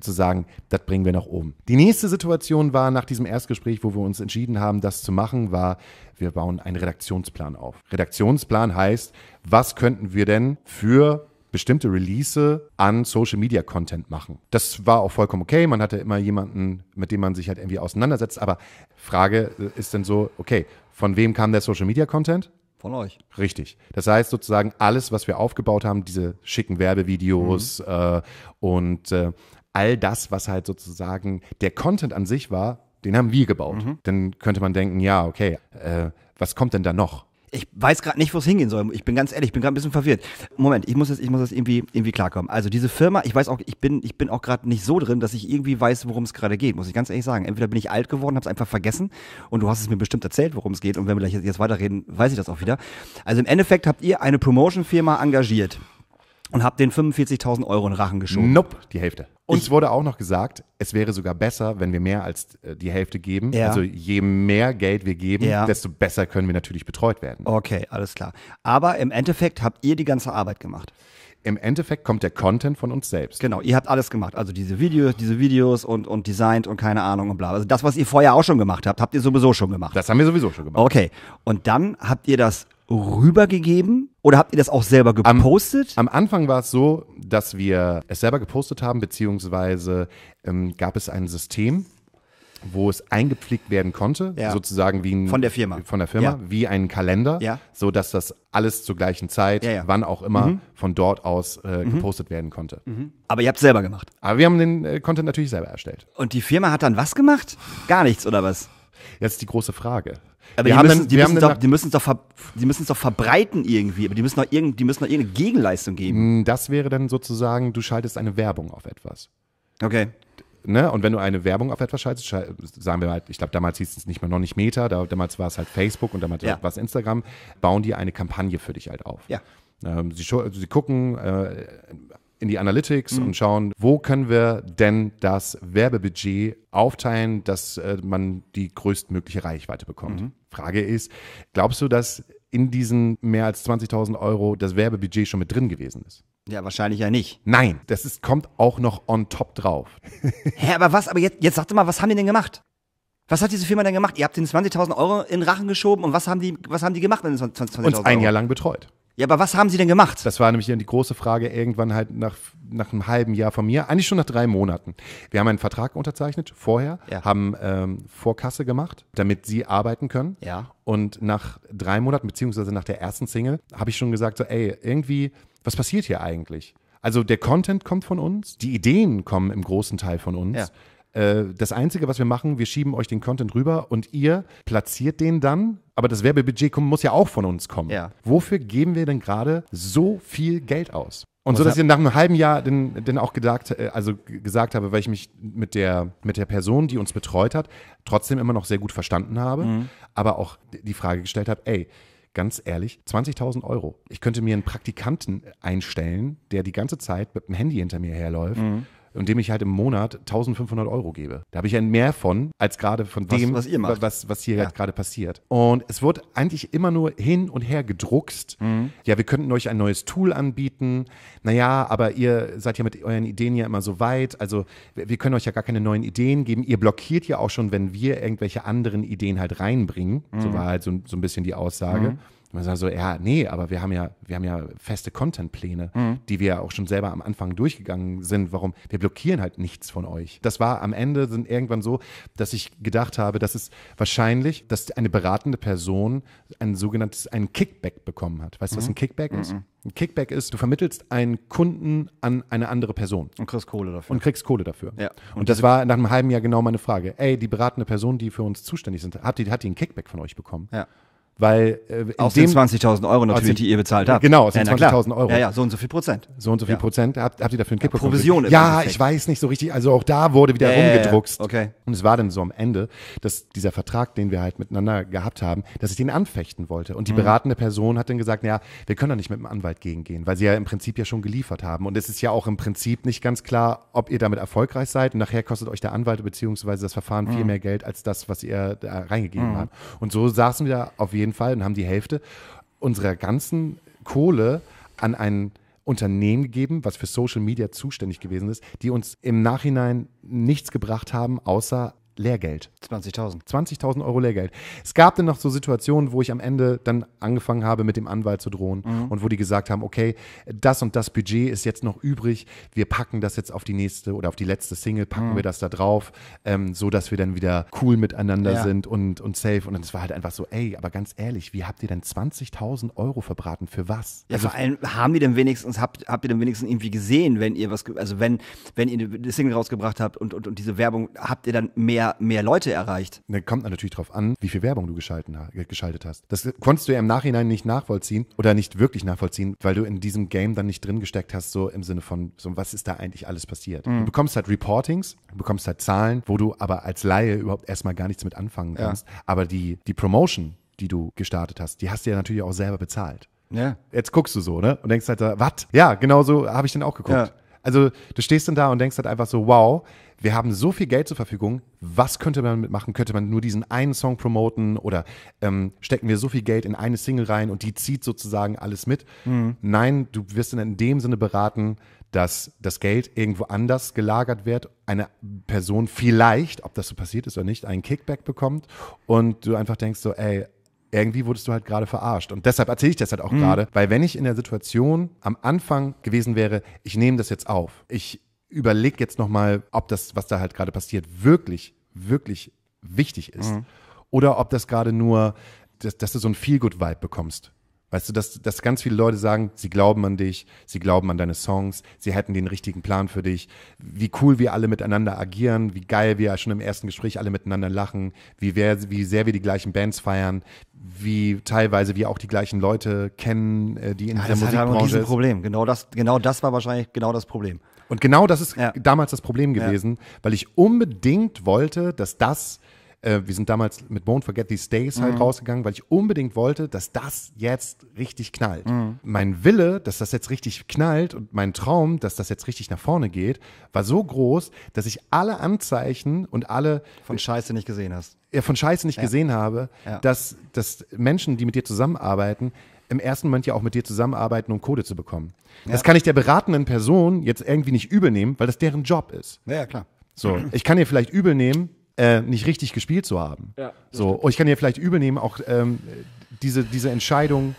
zu sagen, das bringen wir nach oben. Die nächste Situation war nach diesem Erstgespräch, wo wir uns entschieden haben, das zu machen, war, wir bauen einen Redaktionsplan auf. Redaktionsplan heißt, was könnten wir denn für bestimmte Release an Social Media Content machen. Das war auch vollkommen okay. Man hatte immer jemanden, mit dem man sich halt irgendwie auseinandersetzt. Aber Frage ist dann so, okay, von wem kam der Social Media Content? Von euch. Richtig. Das heißt sozusagen alles, was wir aufgebaut haben, diese schicken Werbevideos Mhm. äh, und äh, all das, was halt sozusagen der Content an sich war, den haben wir gebaut. Mhm. Dann könnte man denken, ja, okay, äh, was kommt denn da noch? Ich weiß gerade nicht, wo es hingehen soll. Ich bin ganz ehrlich, ich bin gerade ein bisschen verwirrt. Moment, ich muss jetzt, ich muss jetzt irgendwie, irgendwie klarkommen. Also diese Firma, ich weiß auch, ich bin, ich bin auch gerade nicht so drin, dass ich irgendwie weiß, worum es gerade geht, muss ich ganz ehrlich sagen. Entweder bin ich alt geworden, habe es einfach vergessen und du hast es mir bestimmt erzählt, worum es geht. Und wenn wir gleich jetzt, jetzt weiterreden, weiß ich das auch wieder. Also im Endeffekt habt ihr eine Promotion-Firma engagiert und habt den 45.000 Euro in Rachen geschoben. Nope, die Hälfte. Uns wurde auch noch gesagt, es wäre sogar besser, wenn wir mehr als äh, die Hälfte geben. Ja. Also je mehr Geld wir geben, Ja. desto besser können wir natürlich betreut werden. Okay, alles klar. Aber im Endeffekt habt ihr die ganze Arbeit gemacht. Im Endeffekt kommt der Content von uns selbst. Genau, ihr habt alles gemacht. Also diese Videos, diese Videos und, und designt und keine Ahnung und bla. Also das, was ihr vorher auch schon gemacht habt, habt ihr sowieso schon gemacht. Das haben wir sowieso schon gemacht. Okay. Und dann habt ihr das rübergegeben oder habt ihr das auch selber gepostet? Am Anfang war es so, dass wir es selber gepostet haben, beziehungsweise ähm, gab es ein System, wo es eingepflegt werden konnte, Ja. sozusagen wie ein, Von der Firma. von der Firma, Ja. wie ein Kalender, Ja. so dass das alles zur gleichen Zeit, Ja, wann auch immer, von dort aus äh, gepostet werden konnte. Aber ihr habt selber gemacht. Aber wir haben den äh, Content natürlich selber erstellt. Und die Firma hat dann was gemacht? Gar nichts oder was? Jetzt die große Frage. Aber wir die müssen, dann, die wir müssen haben doch, dann die müssen es doch, ver, die müssen es doch verbreiten irgendwie. Aber die müssen doch irgend, die müssen doch irgendeine Gegenleistung geben. nach, das wäre dann sozusagen, du schaltest eine Werbung auf etwas. Okay. Ne? Und wenn du eine Werbung auf etwas schaltest, schal- sagen wir mal, ich glaube, damals hieß es nicht mehr noch nicht Meta, da, damals war es halt Facebook und damals Ja. war es Instagram, bauen die eine Kampagne für dich halt auf. Ja. Ähm, sie, sie gucken äh, in die Analytics Mhm. und schauen, wo können wir denn das Werbebudget aufteilen, dass äh, man die größtmögliche Reichweite bekommt. Mhm. Frage ist, glaubst du, dass in diesen mehr als 20.000 Euro das Werbebudget schon mit drin gewesen ist? Ja, wahrscheinlich ja nicht. Nein, das ist, kommt auch noch on top drauf. Hä, aber was? Aber jetzt, jetzt sagt doch mal, was haben die denn gemacht? Was hat diese Firma denn gemacht? Ihr habt den 20.000 Euro in Rachen geschoben und was haben die, was haben die gemacht mit den 20.000 20.000 Uns ein Euro? Jahr lang betreut. Ja, aber was haben sie denn gemacht? Das war nämlich dann die große Frage irgendwann halt nach, nach einem halben Jahr von mir, eigentlich schon nach drei Monaten. Wir haben einen Vertrag unterzeichnet vorher, Ja. haben ähm, Vorkasse gemacht, damit sie arbeiten können. Ja. Und nach drei Monaten, beziehungsweise nach der ersten Single, habe ich schon gesagt, so, ey, irgendwie, was passiert hier eigentlich? Also der Content kommt von uns, die Ideen kommen im großen Teil von uns. Ja. Äh, Das Einzige, was wir machen, wir schieben euch den Content rüber und ihr platziert den dann, aber das Werbebudget muss ja auch von uns kommen. Ja. Wofür geben wir denn gerade so viel Geld aus? Und Was so, dass ich nach einem halben Jahr dann, dann auch gedacht, äh, also gesagt habe, weil ich mich mit der, mit der Person, die uns betreut hat, trotzdem immer noch sehr gut verstanden habe, Mhm. aber auch die Frage gestellt habe, ey, ganz ehrlich, 20.000 Euro. Ich könnte mir einen Praktikanten einstellen, der die ganze Zeit mit dem Handy hinter mir herläuft. Mhm. Und dem ich halt im Monat 1500 Euro gebe. Da habe ich ja mehr von, als gerade von Was- dem, was ihr macht. was, was hier Ja. halt gerade passiert. Und es wird eigentlich immer nur hin und her gedruckst. Mhm. Ja, wir könnten euch ein neues Tool anbieten. Naja, aber ihr seid ja mit euren Ideen ja immer so weit. Also wir können euch ja gar keine neuen Ideen geben. Ihr blockiert ja auch schon, wenn wir irgendwelche anderen Ideen halt reinbringen. Mhm. So war halt so, so ein bisschen die Aussage. Und man sagt so, ja, nee, aber wir haben ja, wir haben ja feste Contentpläne, Mhm. die wir auch schon selber am Anfang durchgegangen sind. Warum? Wir blockieren halt nichts von euch. Das war am Ende sind irgendwann so, dass ich gedacht habe, dass es wahrscheinlich, dass eine beratende Person ein sogenanntes, einen Kickback bekommen hat. Weißt du, was Mhm. ein Kickback ist? Ein Kickback ist, du vermittelst einen Kunden an eine andere Person Und kriegst Kohle dafür. und kriegst Kohle dafür. Ja. Und, das war nach einem halben Jahr genau meine Frage. Ey, die beratende Person, die für uns zuständig sind, hat die, hat die einen Kickback von euch bekommen? ja. Weil äh, Aus den 20.000 Euro natürlich, den- die ihr bezahlt habt. Genau, aus den ja, na klar. 20.000 Euro. Ja, ja, so und so viel Prozent. so und so viel Ja. Prozent habt, habt ihr dafür einen Kickback Provision im Ja, ich weiß nicht so richtig. Also auch da wurde wieder Ja, ja, ja, rumgedruckst. okay. Und es war dann so am Ende, dass dieser Vertrag, den wir halt miteinander gehabt haben, dass ich den anfechten wollte. Mhm. Und die beratende Person hat dann gesagt, ja, wir können da nicht mit dem Anwalt gegengehen, weil sie ja im Prinzip ja schon geliefert haben. Und es ist ja auch im Prinzip nicht ganz klar, ob ihr damit erfolgreich seid. Und nachher kostet euch der Anwalt bzw. das Verfahren Mhm. viel mehr Geld als das, was ihr da reingegeben habt. Und so saßen wir auf jeden Fall und haben die Hälfte unserer ganzen Kohle an ein Unternehmen gegeben, was für Social Media zuständig gewesen ist, die uns im Nachhinein nichts gebracht haben, außer Lehrgeld. 20.000. 20.000 Euro Lehrgeld. Es gab dann noch so Situationen, wo ich am Ende dann angefangen habe, mit dem Anwalt zu drohen Mhm. und wo die gesagt haben, okay, das und das Budget ist jetzt noch übrig, wir packen das jetzt auf die nächste oder auf die letzte Single, packen wir das da drauf, ähm, so dass wir dann wieder cool miteinander Mhm. Ja. sind und, und safe. Und es war halt einfach so, ey, aber ganz ehrlich, wie habt ihr denn 20.000 Euro verbraten für was? Ja, vor allem haben die denn wenigstens, habt, habt ihr denn wenigstens irgendwie gesehen, wenn ihr was, also wenn, wenn ihr eine Single rausgebracht habt und, und, und diese Werbung, habt ihr dann mehr, mehr Leute erreicht? Da kommt natürlich drauf an, wie viel Werbung du geschalten, geschaltet hast. Das konntest du ja im Nachhinein nicht nachvollziehen oder nicht wirklich nachvollziehen, weil du in diesem Game dann nicht drin gesteckt hast, so im Sinne von, so was ist da eigentlich alles passiert. Du bekommst halt Reportings, du bekommst halt Zahlen, wo du aber als Laie überhaupt erstmal gar nichts mit anfangen kannst. Aber die, die Promotion, die du gestartet hast, die hast du ja natürlich auch selber bezahlt. Ja. Jetzt guckst du so, ne? Und denkst halt, was? Ja, genau so habe ich dann auch geguckt. Ja. Also du stehst dann da und denkst halt einfach so, wow, wir haben so viel Geld zur Verfügung, was könnte man mitmachen? Könnte man nur diesen einen Song promoten oder ähm, stecken wir so viel Geld in eine Single rein und die zieht sozusagen alles mit? Nein, du wirst in dem Sinne beraten, dass das Geld irgendwo anders gelagert wird, eine Person vielleicht, ob das so passiert ist oder nicht, einen Kickback bekommt und du einfach denkst so, ey, irgendwie wurdest du halt gerade verarscht. Und deshalb erzähle ich das halt auch gerade, weil wenn ich in der Situation am Anfang gewesen wäre, ich nehme das jetzt auf, ich überlege jetzt nochmal, ob das, was da halt gerade passiert, wirklich, wirklich wichtig ist. Oder ob das gerade nur, dass, dass du so ein Feel-Good-Vibe bekommst. Weißt du, dass, dass ganz viele Leute sagen, sie glauben an dich, sie glauben an deine Songs, sie hätten den richtigen Plan für dich, wie cool wir alle miteinander agieren, wie geil wir schon im ersten Gespräch alle miteinander lachen, wie, wer, wie sehr wir die gleichen Bands feiern, wie teilweise wir auch die gleichen Leute kennen, äh, die in dieser Das hat ein Musikbranche ist. Problem. Genau das, genau das war wahrscheinlich genau das Problem. Und genau das ist Ja. damals das Problem gewesen, weil ich unbedingt wollte, dass das, äh, wir sind damals mit Won't Forget These Days Mhm. halt rausgegangen, weil ich unbedingt wollte, dass das jetzt richtig knallt. Mhm. Mein Wille, dass das jetzt richtig knallt und mein Traum, dass das jetzt richtig nach vorne geht, war so groß, dass ich alle Anzeichen und alle Von Scheiße nicht gesehen hast. ja, von Scheiße nicht gesehen habe, Ja. dass, dass Menschen, die mit dir zusammenarbeiten, im ersten Moment ja auch mit dir zusammenarbeiten, um Kohle zu bekommen. Das kann ich der beratenden Person jetzt irgendwie nicht übel nehmen, weil das deren Job ist. Ja, ja, klar. So, ich kann dir vielleicht übel nehmen, äh, nicht richtig gespielt zu haben. Ja, so, und ich kann dir vielleicht übel nehmen, auch ähm, diese, diese Entscheidung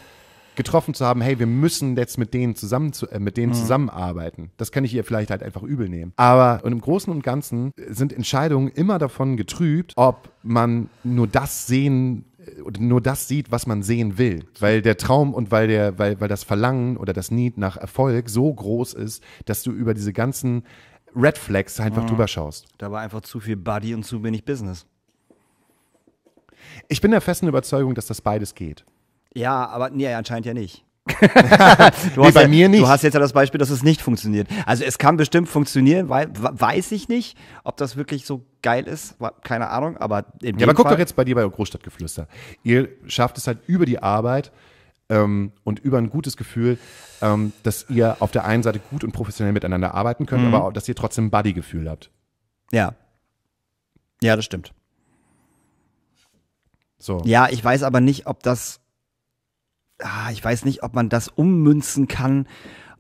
getroffen zu haben, hey, wir müssen jetzt mit denen zusammen zu, äh, mit denen zusammenarbeiten. Das kann ich ihr vielleicht halt einfach übel nehmen. Aber und im Großen und Ganzen sind Entscheidungen immer davon getrübt, ob man nur das sehen nur das sieht, was man sehen will, weil der Traum und weil der, weil, weil das Verlangen oder das Need nach Erfolg so groß ist, dass du über diese ganzen Red Flags einfach drüber schaust. Da war einfach zu viel Buddy und zu wenig Business. Ich bin der festen Überzeugung, dass das beides geht. Ja, aber nee, anscheinend ja nicht. du Nee, hast bei ja, mir nicht. Du hast jetzt ja das Beispiel, dass es nicht funktioniert. Also es kann bestimmt funktionieren, weil, weiß ich nicht, ob das wirklich so geil ist. Keine Ahnung, aber im Ja, aber guck Fall, doch jetzt bei dir bei Großstadtgeflüster. Ihr schafft es halt über die Arbeit ähm, und über ein gutes Gefühl, ähm, dass ihr auf der einen Seite gut und professionell miteinander arbeiten könnt, aber auch, dass ihr trotzdem ein Buddy-Gefühl habt. Ja. Ja, das stimmt. So. Ja, ich weiß aber nicht, ob das. Ah, ich weiß nicht, ob man das ummünzen kann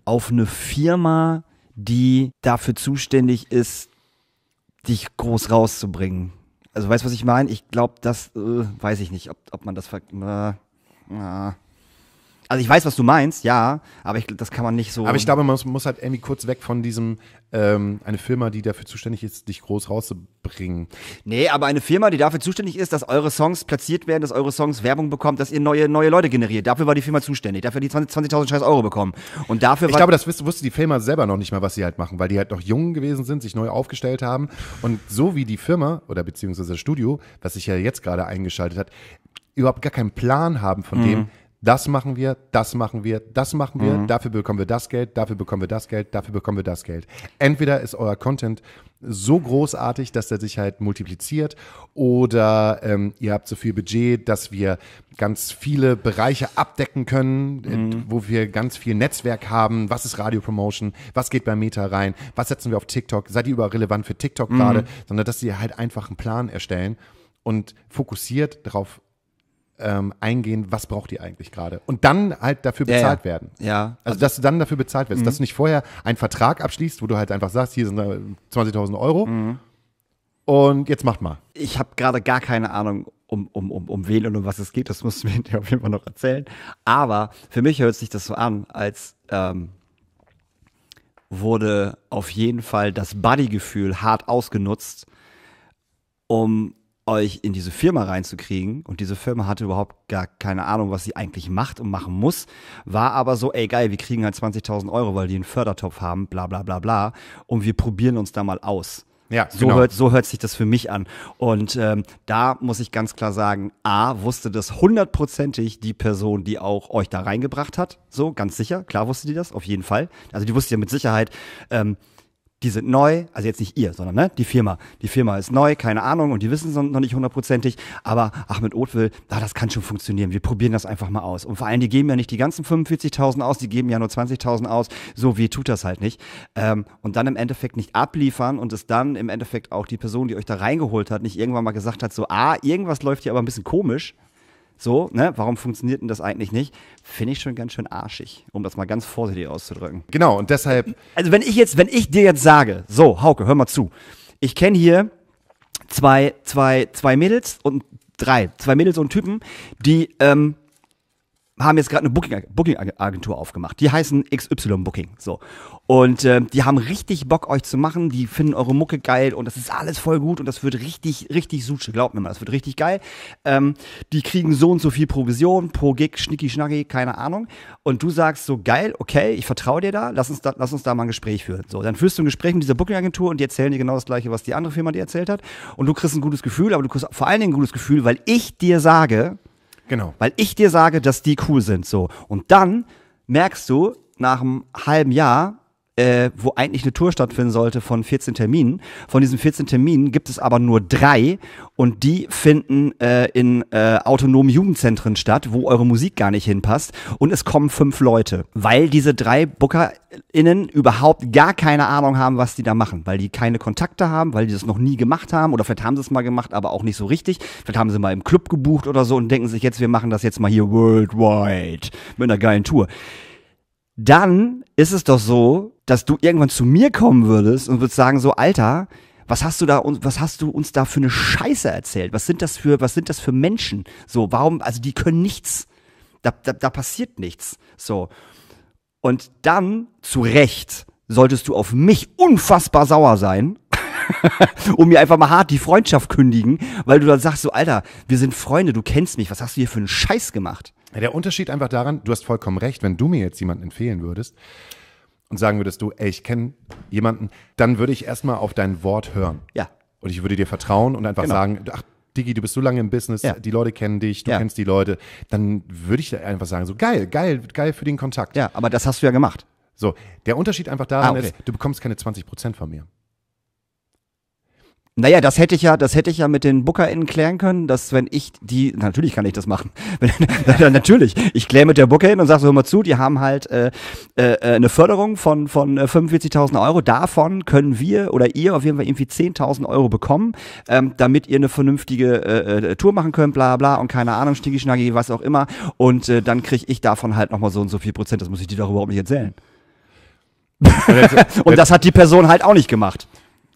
auf eine Firma, die dafür zuständig ist, dich groß rauszubringen. Also weißt du, was ich meine? Ich glaube, das äh, weiß ich nicht, ob, ob man das ver äh, na. Also ich weiß, was du meinst, ja, aber ich, das kann man nicht so. Aber ich glaube, man muss, muss halt irgendwie kurz weg von diesem, ähm, eine Firma, die dafür zuständig ist, dich groß rauszubringen. Nee, aber eine Firma, die dafür zuständig ist, dass eure Songs platziert werden, dass eure Songs Werbung bekommt, dass ihr neue, neue Leute generiert. Dafür war die Firma zuständig. Dafür hat die 20 20.000 scheiß Euro bekommen. Und dafür Ich war. glaube, das wusste, die Firma selber noch nicht mal, was sie halt machen, weil die halt noch jung gewesen sind, sich neu aufgestellt haben. Und so wie die Firma oder beziehungsweise das Studio, was sich ja jetzt gerade eingeschaltet hat, überhaupt gar keinen Plan haben von dem, das machen wir, das machen wir, das machen wir, dafür bekommen wir das Geld, dafür bekommen wir das Geld, dafür bekommen wir das Geld. Entweder ist euer Content so großartig, dass er sich halt multipliziert oder ähm, ihr habt so viel Budget, dass wir ganz viele Bereiche abdecken können, äh, wo wir ganz viel Netzwerk haben. Was ist Radiopromotion? Was geht bei Meta rein? Was setzen wir auf TikTok? Seid ihr überall relevant für TikTok gerade? Sondern dass sie halt einfach einen Plan erstellen und fokussiert darauf ähm, eingehen, was braucht ihr eigentlich gerade? Und dann halt dafür Ja, ja. bezahlt werden. Ja. Also, dass du dann dafür bezahlt wirst, Mhm. dass du nicht vorher einen Vertrag abschließt, wo du halt einfach sagst, hier sind äh, 20.000 Euro. Mhm. Und jetzt macht mal. Ich habe gerade gar keine Ahnung, um, um, um, um wen und um was es geht. Das musst du mir auf jeden Fall noch erzählen. Aber für mich hört sich das so an, als ähm, wurde auf jeden Fall das Buddy-Gefühl hart ausgenutzt, um euch in diese Firma reinzukriegen. Und diese Firma hatte überhaupt gar keine Ahnung, was sie eigentlich macht und machen muss. War aber so, ey geil, wir kriegen halt 20.000 Euro, weil die einen Fördertopf haben, bla bla bla bla. Und wir probieren uns da mal aus. Ja, So, genau. hört, so hört sich das für mich an. Und ähm, da muss ich ganz klar sagen, A, wusste das hundertprozentig die Person, die auch euch da reingebracht hat. So, ganz sicher. Klar wusste die das, auf jeden Fall. Also die wusste ja mit Sicherheit, ähm, die sind neu, also jetzt nicht ihr, sondern ne, die Firma. Die Firma ist neu, keine Ahnung, und die wissen es noch nicht hundertprozentig, aber Ahmed Oth will, das kann schon funktionieren, wir probieren das einfach mal aus. Und vor allem, die geben ja nicht die ganzen 45.000 aus, die geben ja nur 20.000 aus, so wie tut das halt nicht. Ähm, und dann im Endeffekt nicht abliefern und es dann im Endeffekt auch die Person, die euch da reingeholt hat, nicht irgendwann mal gesagt hat, so, ah, irgendwas läuft hier aber ein bisschen komisch, so, ne, warum funktioniert denn das eigentlich nicht? Finde ich schon ganz schön arschig, um das mal ganz vorsichtig auszudrücken. Genau, und deshalb, Also wenn ich jetzt, wenn ich dir jetzt sage, so, Hauke, hör mal zu. Ich kenne hier zwei, zwei, zwei Mädels und drei, zwei Mädels und Typen, die ähm, haben jetzt gerade eine Booking- Booking-Agentur aufgemacht. Die heißen XY Booking. So. Und ähm, die haben richtig Bock, euch zu machen. Die finden eure Mucke geil und das ist alles voll gut und das wird richtig, richtig suche. Glaubt mir mal, das wird richtig geil. Ähm, die kriegen so und so viel Provision pro Gig, schnicki schnacki, keine Ahnung. Und du sagst so, geil, okay, ich vertraue dir da, lass uns da, lass uns da mal ein Gespräch führen. So, dann führst du ein Gespräch mit dieser Booking-Agentur und die erzählen dir genau das gleiche, was die andere Firma dir erzählt hat. Und du kriegst ein gutes Gefühl, aber du kriegst vor allen Dingen ein gutes Gefühl, weil ich dir sage, genau. weil ich dir sage, dass die cool sind. So. Und dann merkst du nach einem halben Jahr, äh, wo eigentlich eine Tour stattfinden sollte von 14 Terminen. Von diesen 14 Terminen gibt es aber nur drei und die finden äh, in äh, autonomen Jugendzentren statt, wo eure Musik gar nicht hinpasst und es kommen fünf Leute, weil diese drei BookerInnen überhaupt gar keine Ahnung haben, was die da machen, weil die keine Kontakte haben, weil die das noch nie gemacht haben oder vielleicht haben sie es mal gemacht, aber auch nicht so richtig. Vielleicht haben sie mal im Club gebucht oder so und denken sich jetzt, wir machen das jetzt mal hier worldwide mit einer geilen Tour dann ist es doch so, dass du irgendwann zu mir kommen würdest und würdest sagen so, Alter, was hast du da was hast du uns da für eine Scheiße erzählt? Was sind das für, was sind das für Menschen? So, warum, also die können nichts. Da, da, da passiert nichts. So. Und dann, zu Recht, solltest du auf mich unfassbar sauer sein und mir einfach mal hart die Freundschaft kündigen, weil du dann sagst so, Alter, wir sind Freunde, du kennst mich, was hast du hier für einen Scheiß gemacht? Der Unterschied einfach daran, du hast vollkommen recht, wenn du mir jetzt jemanden empfehlen würdest und sagen würdest du, ey, ich kenne jemanden, dann würde ich erstmal auf dein Wort hören. Ja. Und ich würde dir vertrauen und einfach Genau. sagen, ach, Digi, du bist so lange im Business, Ja. die Leute kennen dich, du Ja. kennst die Leute, dann würde ich einfach sagen, so geil, geil, geil für den Kontakt. Ja, aber das hast du ja gemacht. So, der Unterschied einfach daran Ah, okay. ist, du bekommst keine 20 Prozent von mir. Naja, das hätte ich ja, das hätte ich ja mit den BookerInnen klären können, dass wenn ich die, natürlich kann ich das machen. Natürlich. Ich kläre mit der BookerIn und sage so, hör mal zu, die haben halt äh, äh, äh, eine Förderung von, von äh, 45.000 Euro. Davon können wir oder ihr auf jeden Fall irgendwie 10.000 Euro bekommen, ähm, damit ihr eine vernünftige äh, äh, Tour machen könnt, bla bla und keine Ahnung, Stiggi Schnaggi, was auch immer. Und äh, dann kriege ich davon halt nochmal so und so viel Prozent. Das muss ich dir doch überhaupt nicht erzählen. Und das hat die Person halt auch nicht gemacht.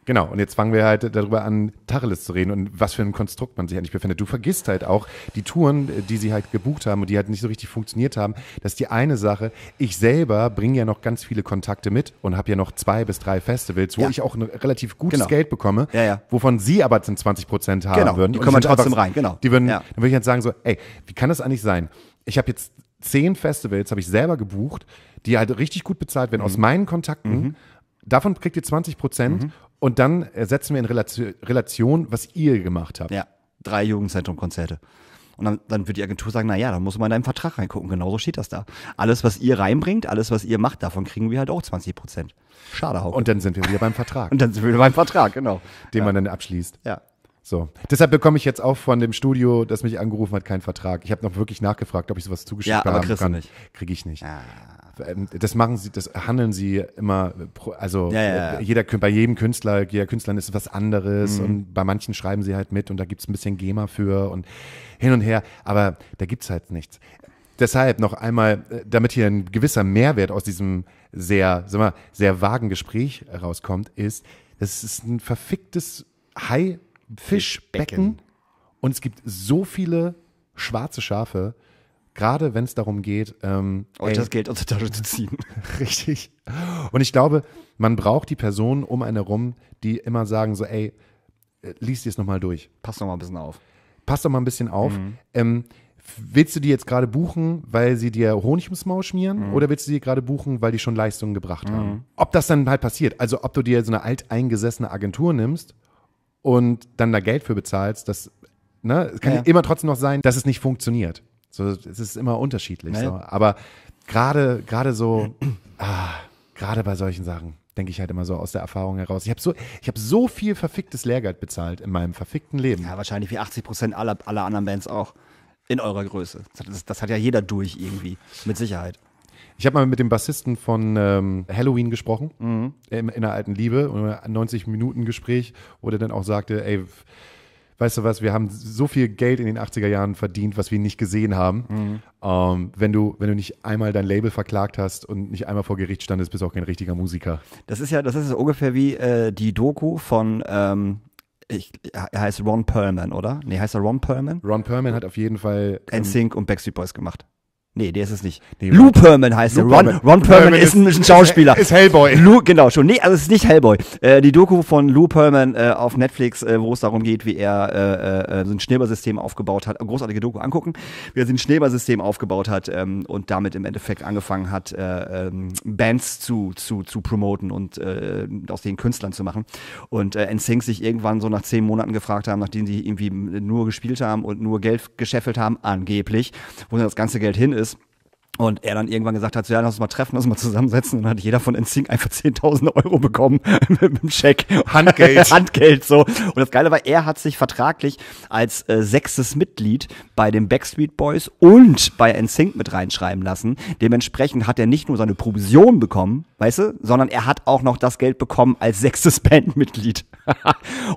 Genau, und jetzt fangen wir halt darüber an, Tacheles zu reden und was für ein Konstrukt man sich eigentlich befindet. Du vergisst halt auch die Touren, die sie halt gebucht haben und die halt nicht so richtig funktioniert haben. Das ist die eine Sache. Ich selber bringe ja noch ganz viele Kontakte mit und habe ja noch zwei bis drei Festivals, wo Ja. ich auch ein relativ gutes Genau. Geld bekomme, Ja, ja. wovon sie aber dann 20 Prozent haben Genau, würden. die kommen finde trotzdem rein, genau. Die würden. Dann würde ich jetzt sagen so, ey, wie kann das eigentlich sein? Ich habe jetzt zehn Festivals, habe ich selber gebucht, die halt richtig gut bezahlt werden Mhm. aus meinen Kontakten. Davon kriegt ihr 20 Prozent Mhm. Und dann setzen wir in Relation, Relation, was ihr gemacht habt. Ja, drei Jugendzentrum-Konzerte. Und dann, dann wird die Agentur sagen, na ja, dann muss man in deinen Vertrag reingucken. Genauso steht das da. Alles, was ihr reinbringt, alles, was ihr macht, davon kriegen wir halt auch 20 Prozent. Schade, Hauke. Und dann sind wir wieder beim Vertrag, Und dann sind wir wieder beim Vertrag, genau. den man dann abschließt. Ja. So. Deshalb bekomme ich jetzt auch von dem Studio, das mich angerufen hat, keinen Vertrag. Ich habe noch wirklich nachgefragt, ob ich sowas zugeschickt Ja, aber haben kriegst du kann. nicht. Kriege ich nicht. Ähm, Das machen sie, das handeln sie immer, also Ja, ja, äh, jeder bei jedem Künstler, jeder Künstler ist was Mhm. anderes und bei manchen schreiben sie halt mit und da gibt es ein bisschen GEMA für und hin und her, aber da gibt es halt nichts. Deshalb noch einmal, äh, damit hier ein gewisser Mehrwert aus diesem sehr, sag mal, sehr vagen Gespräch rauskommt, ist, das ist ein verficktes Haifischbecken und es gibt so viele schwarze Schafe, gerade wenn es darum geht, ähm, Euch ey, das Geld aus der Tasche zu ziehen. Richtig. Und ich glaube, man braucht die Personen um einen herum, die immer sagen so, ey, äh, lies dir es nochmal durch. Passt noch mal ein bisschen auf. Pass doch mal ein bisschen auf. Mhm. Ähm, willst du die jetzt gerade buchen, weil sie dir Honig ums Maul schmieren? Mhm. Oder willst du die gerade buchen, weil die schon Leistungen gebracht haben? Ob das dann halt passiert, also ob du dir so eine alteingesessene Agentur nimmst und dann da Geld für bezahlst, das ne, es kann ja. immer trotzdem noch sein, dass es nicht funktioniert. So, es ist immer unterschiedlich. Ja. So. Aber gerade gerade so, ah, gerade bei solchen Sachen denke ich halt immer so aus der Erfahrung heraus. Ich habe so, ich habe so viel verficktes Lehrgeld bezahlt in meinem verfickten Leben. Ja, wahrscheinlich wie 80 Prozent aller, aller anderen Bands auch. In eurer Größe. Das, das, das hat ja jeder durch irgendwie. Mit Sicherheit. Ich habe mal mit dem Bassisten von ähm, Halloween gesprochen, Mhm. in, in der alten Liebe, und ein 90 Minuten Gespräch, wo der dann auch sagte, ey, weißt du was, wir haben so viel Geld in den 80er Jahren verdient, was wir nicht gesehen haben. Mhm. Ähm, wenn, du, wenn du nicht einmal dein Label verklagt hast und nicht einmal vor Gericht standest, bist du auch kein richtiger Musiker. Das ist ja, das ist ungefähr wie äh, die Doku von, ähm, ich, er heißt Ron Perlman, oder? Nee, heißt er Ron Perlman? Ron Perlman hat auf jeden Fall ähm, NSYNC und Backstreet Boys gemacht. Nee, der ist es nicht. Nee, Lou Perlman heißt Lou er. Ron, Pearlman. Ron Perlman ist, ein, ist ein Schauspieler. Ist, ist Hellboy. Lou, genau, schon. Nee, also es ist nicht Hellboy. Äh, die Doku von Lou Pearlman äh, auf Netflix, äh, wo es darum geht, wie er äh, äh, so ein Schneeballsystem aufgebaut hat. Großartige Doku angucken, wie er so ein Schneeballsystem aufgebaut hat ähm, und damit im Endeffekt angefangen hat, äh, ähm, Bands zu, zu, zu promoten und aus den Künstlern zu machen. Und äh, NSYNC sich irgendwann so nach zehn Monaten gefragt haben, nachdem sie irgendwie nur gespielt haben und nur Geld gescheffelt haben, angeblich, wo dann das ganze Geld hin ist. Und er dann irgendwann gesagt hat, so, ja, lass uns mal treffen, lass uns mal zusammensetzen. Und dann hat jeder von NSYNC einfach 10.000 Euro bekommen mit einem Scheck. Handgeld. Handgeld, so. Und das Geile war, er hat sich vertraglich als äh, sechstes Mitglied bei den Backstreet Boys und bei NSYNC mit reinschreiben lassen. Dementsprechend hat er nicht nur seine Provision bekommen, weißt du, sondern er hat auch noch das Geld bekommen als sechstes Bandmitglied.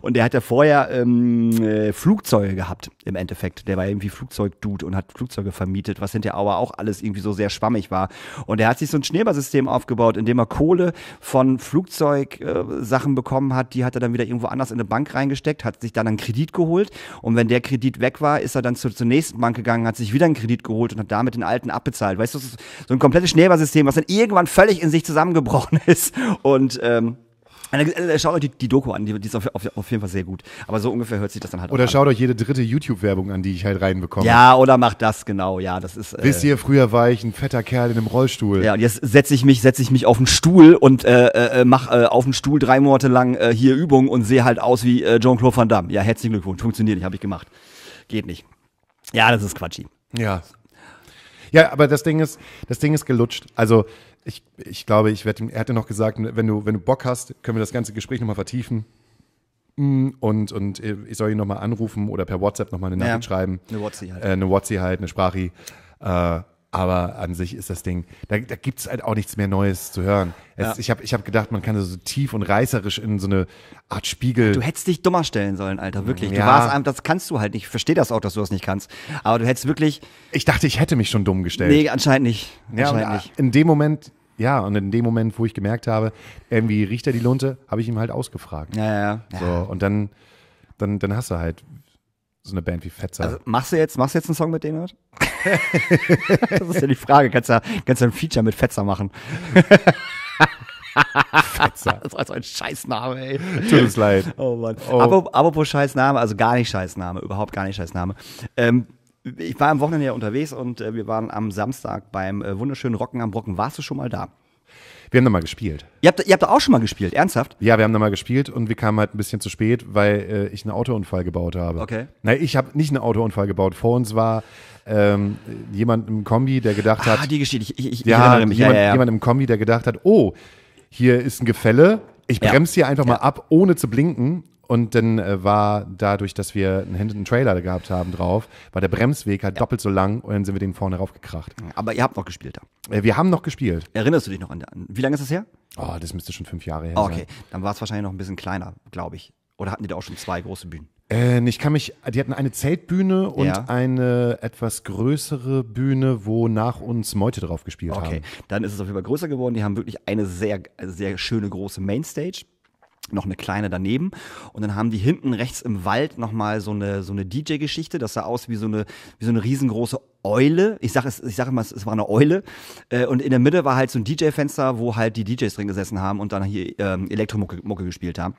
und er hat ja vorher ähm, äh, Flugzeuge gehabt, im Endeffekt. Der war irgendwie Flugzeugdude und hat Flugzeuge vermietet, was hinterher aber auch alles irgendwie so sehr schwammig war. Und er hat sich so ein Schneeballsystem aufgebaut, in dem er Kohle von Flugzeugsachen äh, bekommen hat, die hat er dann wieder irgendwo anders in eine Bank reingesteckt, hat sich dann einen Kredit geholt und wenn der Kredit weg war, ist er dann zur, zur nächsten Bank gegangen, hat sich wieder einen Kredit geholt und hat damit den alten abbezahlt. Weißt du, so ein komplettes Schneeballsystem, was dann irgendwann völlig in sich zusammengebrochen ist und ähm, äh, Schaut euch die, die Doku an, die, die ist auf, auf, auf jeden Fall sehr gut. Aber so ungefähr hört sich das dann halt Oder an. schaut euch jede dritte YouTube-Werbung an, die ich halt reinbekomme. Ja, oder macht das, genau, ja, das ist. Äh, Wisst ihr, früher war ich ein fetter Kerl in einem Rollstuhl. Ja, und jetzt setze ich mich, setze ich mich auf den Stuhl und äh, äh, mach äh, auf dem Stuhl drei Monate lang äh, hier Übungen und sehe halt aus wie äh, Jean-Claude Van Damme. Ja, herzlichen Glückwunsch, funktioniert nicht, habe ich gemacht. Geht nicht. Ja, das ist quatschi. Ja. Ja, aber das Ding ist, das Ding ist gelutscht. Also ich, ich glaube, ich werde ihm, er hatte noch gesagt, wenn du, wenn du Bock hast, können wir das ganze Gespräch nochmal vertiefen. Mm, Und, und ich soll ihn nochmal anrufen oder per WhatsApp nochmal eine Ja, Nachricht schreiben. eine Whatsi halt. Äh, eine Whatsi halt, eine Sprachi. Äh, aber an sich ist das Ding, da, da gibt es halt auch nichts mehr Neues zu hören. Es, Ja. Ich habe ich hab gedacht, man kann so tief und reißerisch in so eine Art Spiegel. Du hättest dich dummer stellen sollen, Alter, wirklich. Du Ja. warst einem, das kannst du halt nicht. Ich verstehe das auch, dass du das nicht kannst. Aber du hättest wirklich. ich dachte, ich hätte mich schon dumm gestellt. Nee, anscheinend nicht. Ja, Anscheinend nicht. in dem Moment, ja, und in dem Moment, wo ich gemerkt habe, irgendwie riecht er die Lunte, habe ich ihm halt ausgefragt. Ja, ja, ja. So, und dann, dann, dann hast du halt so eine Band wie Fetzer. Also, machst du jetzt, machst du jetzt einen Song mit denen? das ist ja die Frage. Kannst ja, kannst ja ein Feature mit Fetzer machen. Fetzer. Das ist also ein Scheißname, ey. Tut uns leid. Oh Mann. Oh. Apropos, apropos Scheißname, also gar nicht Scheißname, überhaupt gar nicht Scheißname. Ähm, ich war am Wochenende ja unterwegs und äh, wir waren am Samstag beim äh, wunderschönen Rocken am Brocken. Warst du schon mal da? Wir haben da mal gespielt. Ihr habt, ihr habt da auch schon mal gespielt, ernsthaft? Ja, wir haben da mal gespielt und wir kamen halt ein bisschen zu spät, weil äh, ich einen Autounfall gebaut habe. Okay. Nein, ich habe nicht einen Autounfall gebaut. Vor uns war ähm, jemand im Kombi, der gedacht Ah, hat, die Geschichte, ich, ich, ich ja, erinnere mich. jemand, ja, ja, ja. jemand im Kombi, der gedacht hat, oh, hier ist ein Gefälle, ich bremse hier einfach mal ab, ohne zu blinken. Und dann äh, war dadurch, dass wir einen hinten Trailer gehabt haben drauf, war der Bremsweg halt doppelt so lang und dann sind wir den vorne raufgekracht. Aber ihr habt noch gespielt da. Äh, wir haben noch gespielt. Erinnerst du dich noch an, an wie lange ist das her? Oh, das müsste schon fünf Jahre her sein. okay, dann war es wahrscheinlich noch ein bisschen kleiner, glaube ich. Oder hatten die da auch schon zwei große Bühnen? Äh, ich kann mich, die hatten eine Zeltbühne und Ja. eine etwas größere Bühne, wo nach uns Meute drauf gespielt Okay, haben. dann ist es auf jeden Fall größer geworden. Die haben wirklich eine sehr, sehr schöne große Mainstage. noch eine kleine daneben und dann haben die hinten rechts im Wald nochmal so eine so eine DJ Geschichte, das sah aus wie so eine wie so eine riesengroße Eule. Ich sage es ich sage immer es war eine Eule äh, und in der Mitte war halt so ein DJ Fenster, wo halt die DJs drin gesessen haben und dann hier ähm, Elektromucke Mucke gespielt haben.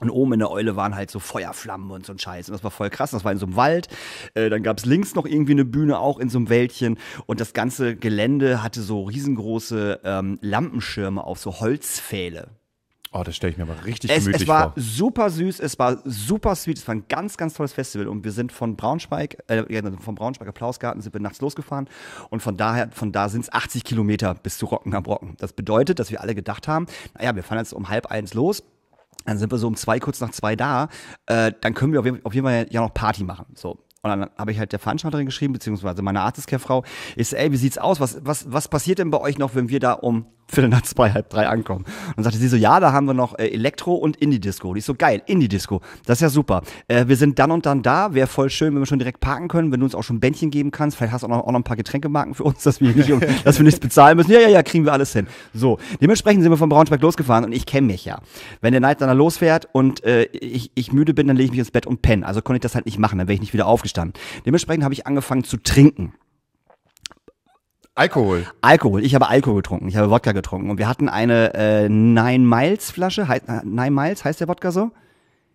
Und oben in der Eule waren halt so Feuerflammen und so ein Scheiß. Und das war voll krass. Das war in so einem Wald. Äh, dann gab's links noch irgendwie eine Bühne, auch in so einem Wäldchen. Und das ganze Gelände hatte so riesengroße ähm, Lampenschirme auf so Holzpfähle. Oh, das stelle ich mir aber richtig Es, gemütlich es war vor. super süß, es war super sweet, es war ein ganz, ganz tolles Festival und wir sind von Braunschweig, äh, vom Braunschweiger Plausgarten sind wir nachts losgefahren und von daher, von da sind es 80 Kilometer bis zu Rocken am Brocken. Das bedeutet, dass wir alle gedacht haben, naja, wir fahren jetzt um halb eins los, dann sind wir so um zwei, kurz nach zwei da, äh, dann können wir auf jeden, Fall ja noch Party machen, so. Und dann habe ich halt der Veranstalterin geschrieben, beziehungsweise meiner Artist-Care-Frau, so, ey, wie sieht's aus? Was, was, was passiert denn bei euch noch, wenn wir da um Viertel nach zwei, halb drei ankommen? Und sagte sie so, ja, da haben wir noch äh, Elektro und Indie-Disco. Die ist so, geil, Indie-Disco. Das ist ja super. Äh, wir sind dann und dann da. Wäre voll schön, wenn wir schon direkt parken können, wenn du uns auch schon Bändchen geben kannst. Vielleicht hast du auch noch, auch noch ein paar Getränkemarken für uns, dass wir, nicht, dass wir nichts bezahlen müssen. Ja, ja, ja, kriegen wir alles hin. So, dementsprechend sind wir von Braunschweig losgefahren und ich kenne mich ja. Wenn der Nightliner losfährt und äh, ich, ich müde bin, dann lege ich mich ins Bett und penne. Also konnte ich das halt nicht machen, dann wäre ich nicht wieder aufgestanden. Dementsprechend habe ich angefangen zu trinken. Alkohol. Alkohol. Ich habe Alkohol getrunken. Ich habe Wodka getrunken. Und wir hatten eine äh, Nine Miles Flasche. Hei äh, Nine Miles heißt der Wodka so?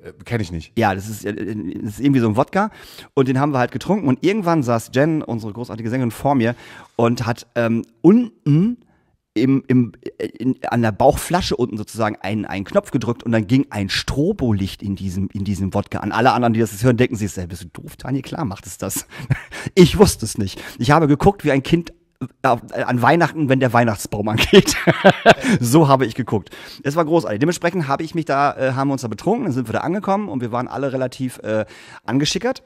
Äh, Kenn ich nicht. Ja, das ist, äh, das ist irgendwie so ein Wodka. Und den haben wir halt getrunken. Und irgendwann saß Jen, unsere großartige Sängerin, vor mir und hat ähm, unten im, im, äh, in, an der Bauchflasche unten sozusagen einen, einen Knopf gedrückt und dann ging ein Strobolicht in diesem, in diesem Wodka. An alle anderen, die das hören, denken sich, "Ey, bist du doof, Tanja? Klar macht es das. Ich wusste es nicht. Ich habe geguckt wie ein Kind an Weihnachten, wenn der Weihnachtsbaum angeht. so habe ich geguckt. Es war großartig. Dementsprechend habe ich mich da, äh, haben wir uns da betrunken, dann sind wir da angekommen und wir waren alle relativ äh, angeschickert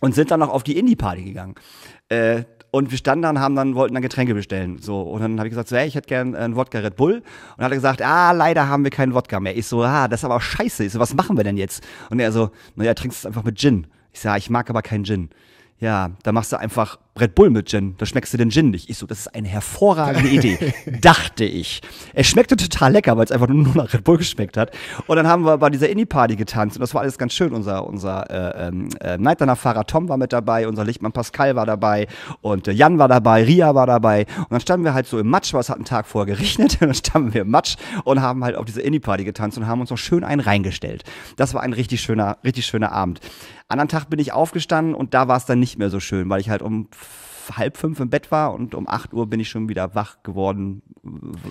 und sind dann noch auf die Indie-Party gegangen. Äh, und wir standen da und haben dann, wollten dann Getränke bestellen. So, und dann habe ich gesagt, so, hey, ich hätte gern äh, einen Wodka Red Bull. Und dann hat er gesagt, ah, leider haben wir keinen Wodka mehr. Ich so, ah, das ist aber auch scheiße. Ich so, was machen wir denn jetzt? Und er so, naja, trinkst es einfach mit Gin. Ich so, ja, ich mag aber keinen Gin. Ja, da machst du einfach Red Bull mit Gin. Da schmeckst du den Gin nicht. Ich so, das ist eine hervorragende Idee. Dachte ich. Es schmeckte total lecker, weil es einfach nur nach Red Bull geschmeckt hat. Und dann haben wir bei dieser Indie-Party getanzt und das war alles ganz schön. Unser, unser äh, ähm, äh, Nightliner-Fahrer Tom war mit dabei, unser Lichtmann Pascal war dabei und äh, Jan war dabei, Ria war dabei. Und dann standen wir halt so im Matsch, weil es hat einen Tag vorher geregnet. Und dann standen wir im Matsch und haben halt auf diese Indie-Party getanzt und haben uns noch schön einen reingestellt. Das war ein richtig schöner, richtig schöner Abend. Anderen Tag bin ich aufgestanden und da war es dann nicht mehr so schön, weil ich halt um halb fünf im Bett war und um acht Uhr bin ich schon wieder wach geworden.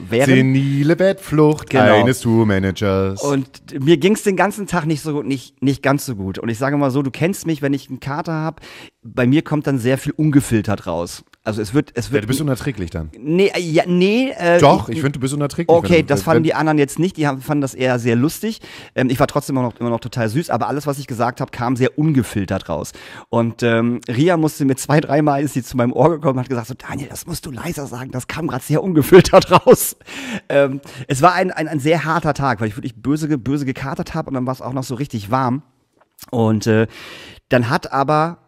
Während Senile Bettflucht Genau. eines Tourmanagers. und mir ging's den ganzen Tag nicht so gut, nicht, nicht ganz so gut. Und ich sage mal so, du kennst mich, wenn ich einen Kater habe, bei mir kommt dann sehr viel ungefiltert raus. Also es wird, es ja, wird. du bist unerträglich dann. nee, äh, ja, nee. Äh, Doch, ich finde, du bist unerträglich. Okay, wenn, das wenn, fanden die anderen jetzt nicht. Die haben, fanden das eher sehr lustig. Ähm, ich war trotzdem immer noch, immer noch total süß, aber alles, was ich gesagt habe, kam sehr ungefiltert raus. Und ähm, Ria musste mir zwei, dreimal ist sie zu meinem Ohr gekommen und hat gesagt: so, Daniel, das musst du leiser sagen, das kam gerade sehr ungefiltert raus. Ähm, es war ein, ein, ein sehr harter Tag, weil ich wirklich böse, böse gekatert habe und dann war es auch noch so richtig warm. Und äh, dann hat aber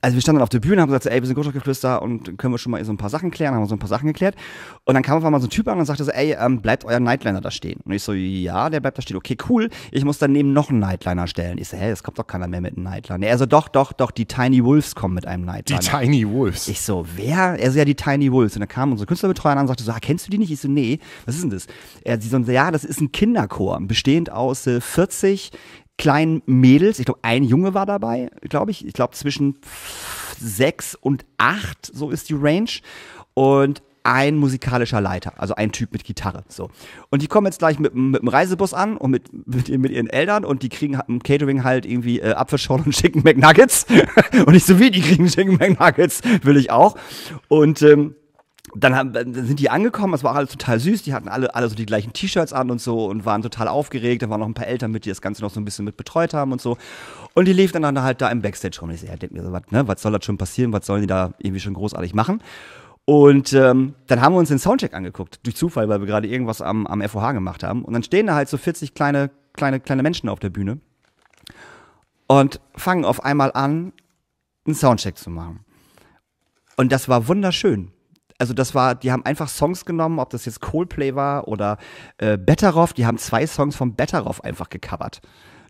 also wir standen dann auf der Bühne, haben gesagt, ey, wir sind Großstadtgeflüster und können wir schon mal so ein paar Sachen klären, haben wir so ein paar Sachen geklärt. Und dann kam auf einmal so ein Typ an und sagte so, ey, ähm, bleibt euer Nightliner da stehen? Und ich so, ja, der bleibt da stehen. Okay, cool. Ich muss daneben noch einen Nightliner stellen. Ich so, hä, es kommt doch keiner mehr mit einem Nightliner. Er so, doch, doch, doch, die Tiny Wolves kommen mit einem die Nightliner. Tiny Wolves. Ich so, wer? Er so, ja, die Tiny Wolves. Und dann kam unsere Künstlerbetreuer an und sagte so, ah, kennst du die nicht? Ich so, nee, was ist denn das? Er sie so, ja, das ist ein Kinderchor, bestehend aus äh, 40 kleinen Mädels. Ich glaube, ein Junge war dabei, glaube ich. Ich glaube, zwischen sechs und acht, so ist die Range. Und ein musikalischer Leiter, also ein Typ mit Gitarre. So. Und die kommen jetzt gleich mit, mit dem Reisebus an und mit, mit, mit ihren Eltern und die kriegen im Catering halt irgendwie äh, Apfelschorle und Chicken McNuggets. und ich so, wie, die kriegen Chicken McNuggets, will ich auch. Und ähm, dann, haben, dann sind die angekommen, es war alles total süß, die hatten alle, alle so die gleichen T-Shirts an und so und waren total aufgeregt. Da waren noch ein paar Eltern mit, die das Ganze noch so ein bisschen mit betreut haben und so. Und die liefen dann halt da im Backstage rum. Ich so, ja, denk mir so, was, ne, was soll das schon passieren? Was sollen die da irgendwie schon großartig machen? Und ähm, dann haben wir uns den Soundcheck angeguckt, durch Zufall, weil wir gerade irgendwas am, am FOH gemacht haben. Und dann stehen da halt so 40 kleine, kleine, kleine Menschen auf der Bühne und fangen auf einmal an, einen Soundcheck zu machen. Und das war wunderschön. Also das war, die haben einfach Songs genommen, ob das jetzt Coldplay war oder äh, Betteroff, die haben zwei Songs von Betteroff einfach gecovert.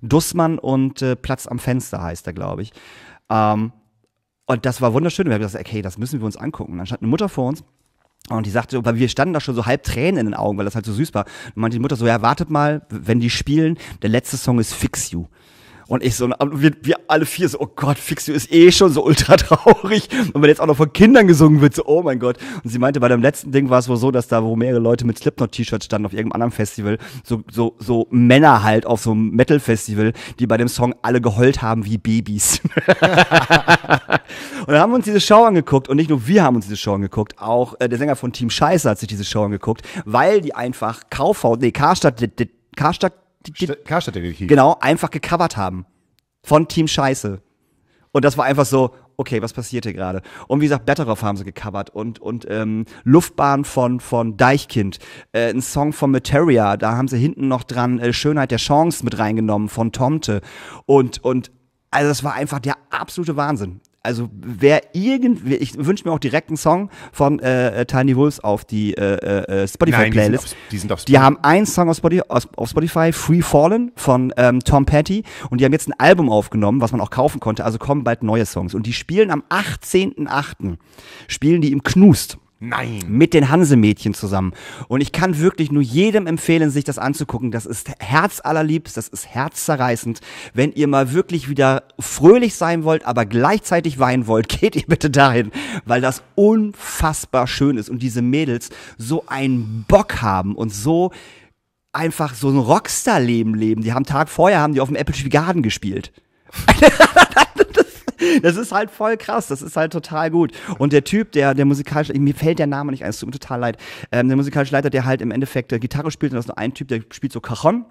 Dussmann und äh, Platz am Fenster heißt er, glaube ich. Ähm, und das war wunderschön. Wir haben gesagt, okay, das müssen wir uns angucken. Und dann stand eine Mutter vor uns und die sagte, weil wir standen da schon so halb Tränen in den Augen, weil das halt so süß war. Und meinte die Mutter so, ja, wartet mal, wenn die spielen, der letzte Song ist Fix You. Und ich so, und wir, wir alle vier so, oh Gott, Fix You ist eh schon so ultra traurig. Und wenn jetzt auch noch von Kindern gesungen wird, so, oh mein Gott. Und sie meinte, bei dem letzten Ding war es wohl so, dass da, wo mehrere Leute mit Slipknot-T-Shirts standen auf irgendeinem anderen Festival, so, so, so Männer halt auf so einem Metal-Festival, die bei dem Song alle geheult haben wie Babys. Und dann haben wir uns diese Show angeguckt und nicht nur wir haben uns diese Show angeguckt, auch äh, der Sänger von Team Scheiße hat sich diese Show angeguckt, weil die einfach KV, nee, Karstadt, Karstadt, Karstadt-Detektiv. genau, einfach gecovert haben. Von Team Scheiße. Und das war einfach so, okay, was passiert hier gerade? Und wie gesagt, Betteroff haben sie gecovert und, und ähm, Luftbahn von, von Deichkind, äh, ein Song von Materia, da haben sie hinten noch dran äh, Schönheit der Chance mit reingenommen von Tomte. Und, und also das war einfach der absolute Wahnsinn. Also wer irgendwie, ich wünsche mir auch direkt einen Song von äh, äh, Tiny Wolves auf die äh, äh, die Spotify-Playlist. auf- die sind auf Die haben einen Song auf Spotify, auf Spotify Free Fallen von ähm, Tom Petty. Und die haben jetzt ein Album aufgenommen, was man auch kaufen konnte, also kommen bald neue Songs. Und die spielen am 18.08. spielen die im Knust Nein. mit den Hansemädchen zusammen. Und ich kann wirklich nur jedem empfehlen, sich das anzugucken. Das ist herzallerliebst, das ist herzzerreißend. Wenn ihr mal wirklich wieder fröhlich sein wollt, aber gleichzeitig weinen wollt, geht ihr bitte dahin, weil das unfassbar schön ist und diese Mädels so einen Bock haben und so einfach so ein Rockstar-Leben leben. Die haben Tag vorher haben die auf dem Apple Tree Garden gespielt. Das ist halt voll krass, das ist halt total gut. Und der Typ, der, der musikalische, mir fällt der Name nicht ein, es tut mir total leid. Ähm, der musikalische Leiter, der halt im Endeffekt äh, Gitarre spielt, und das ist nur ein Typ, der spielt so Cajon.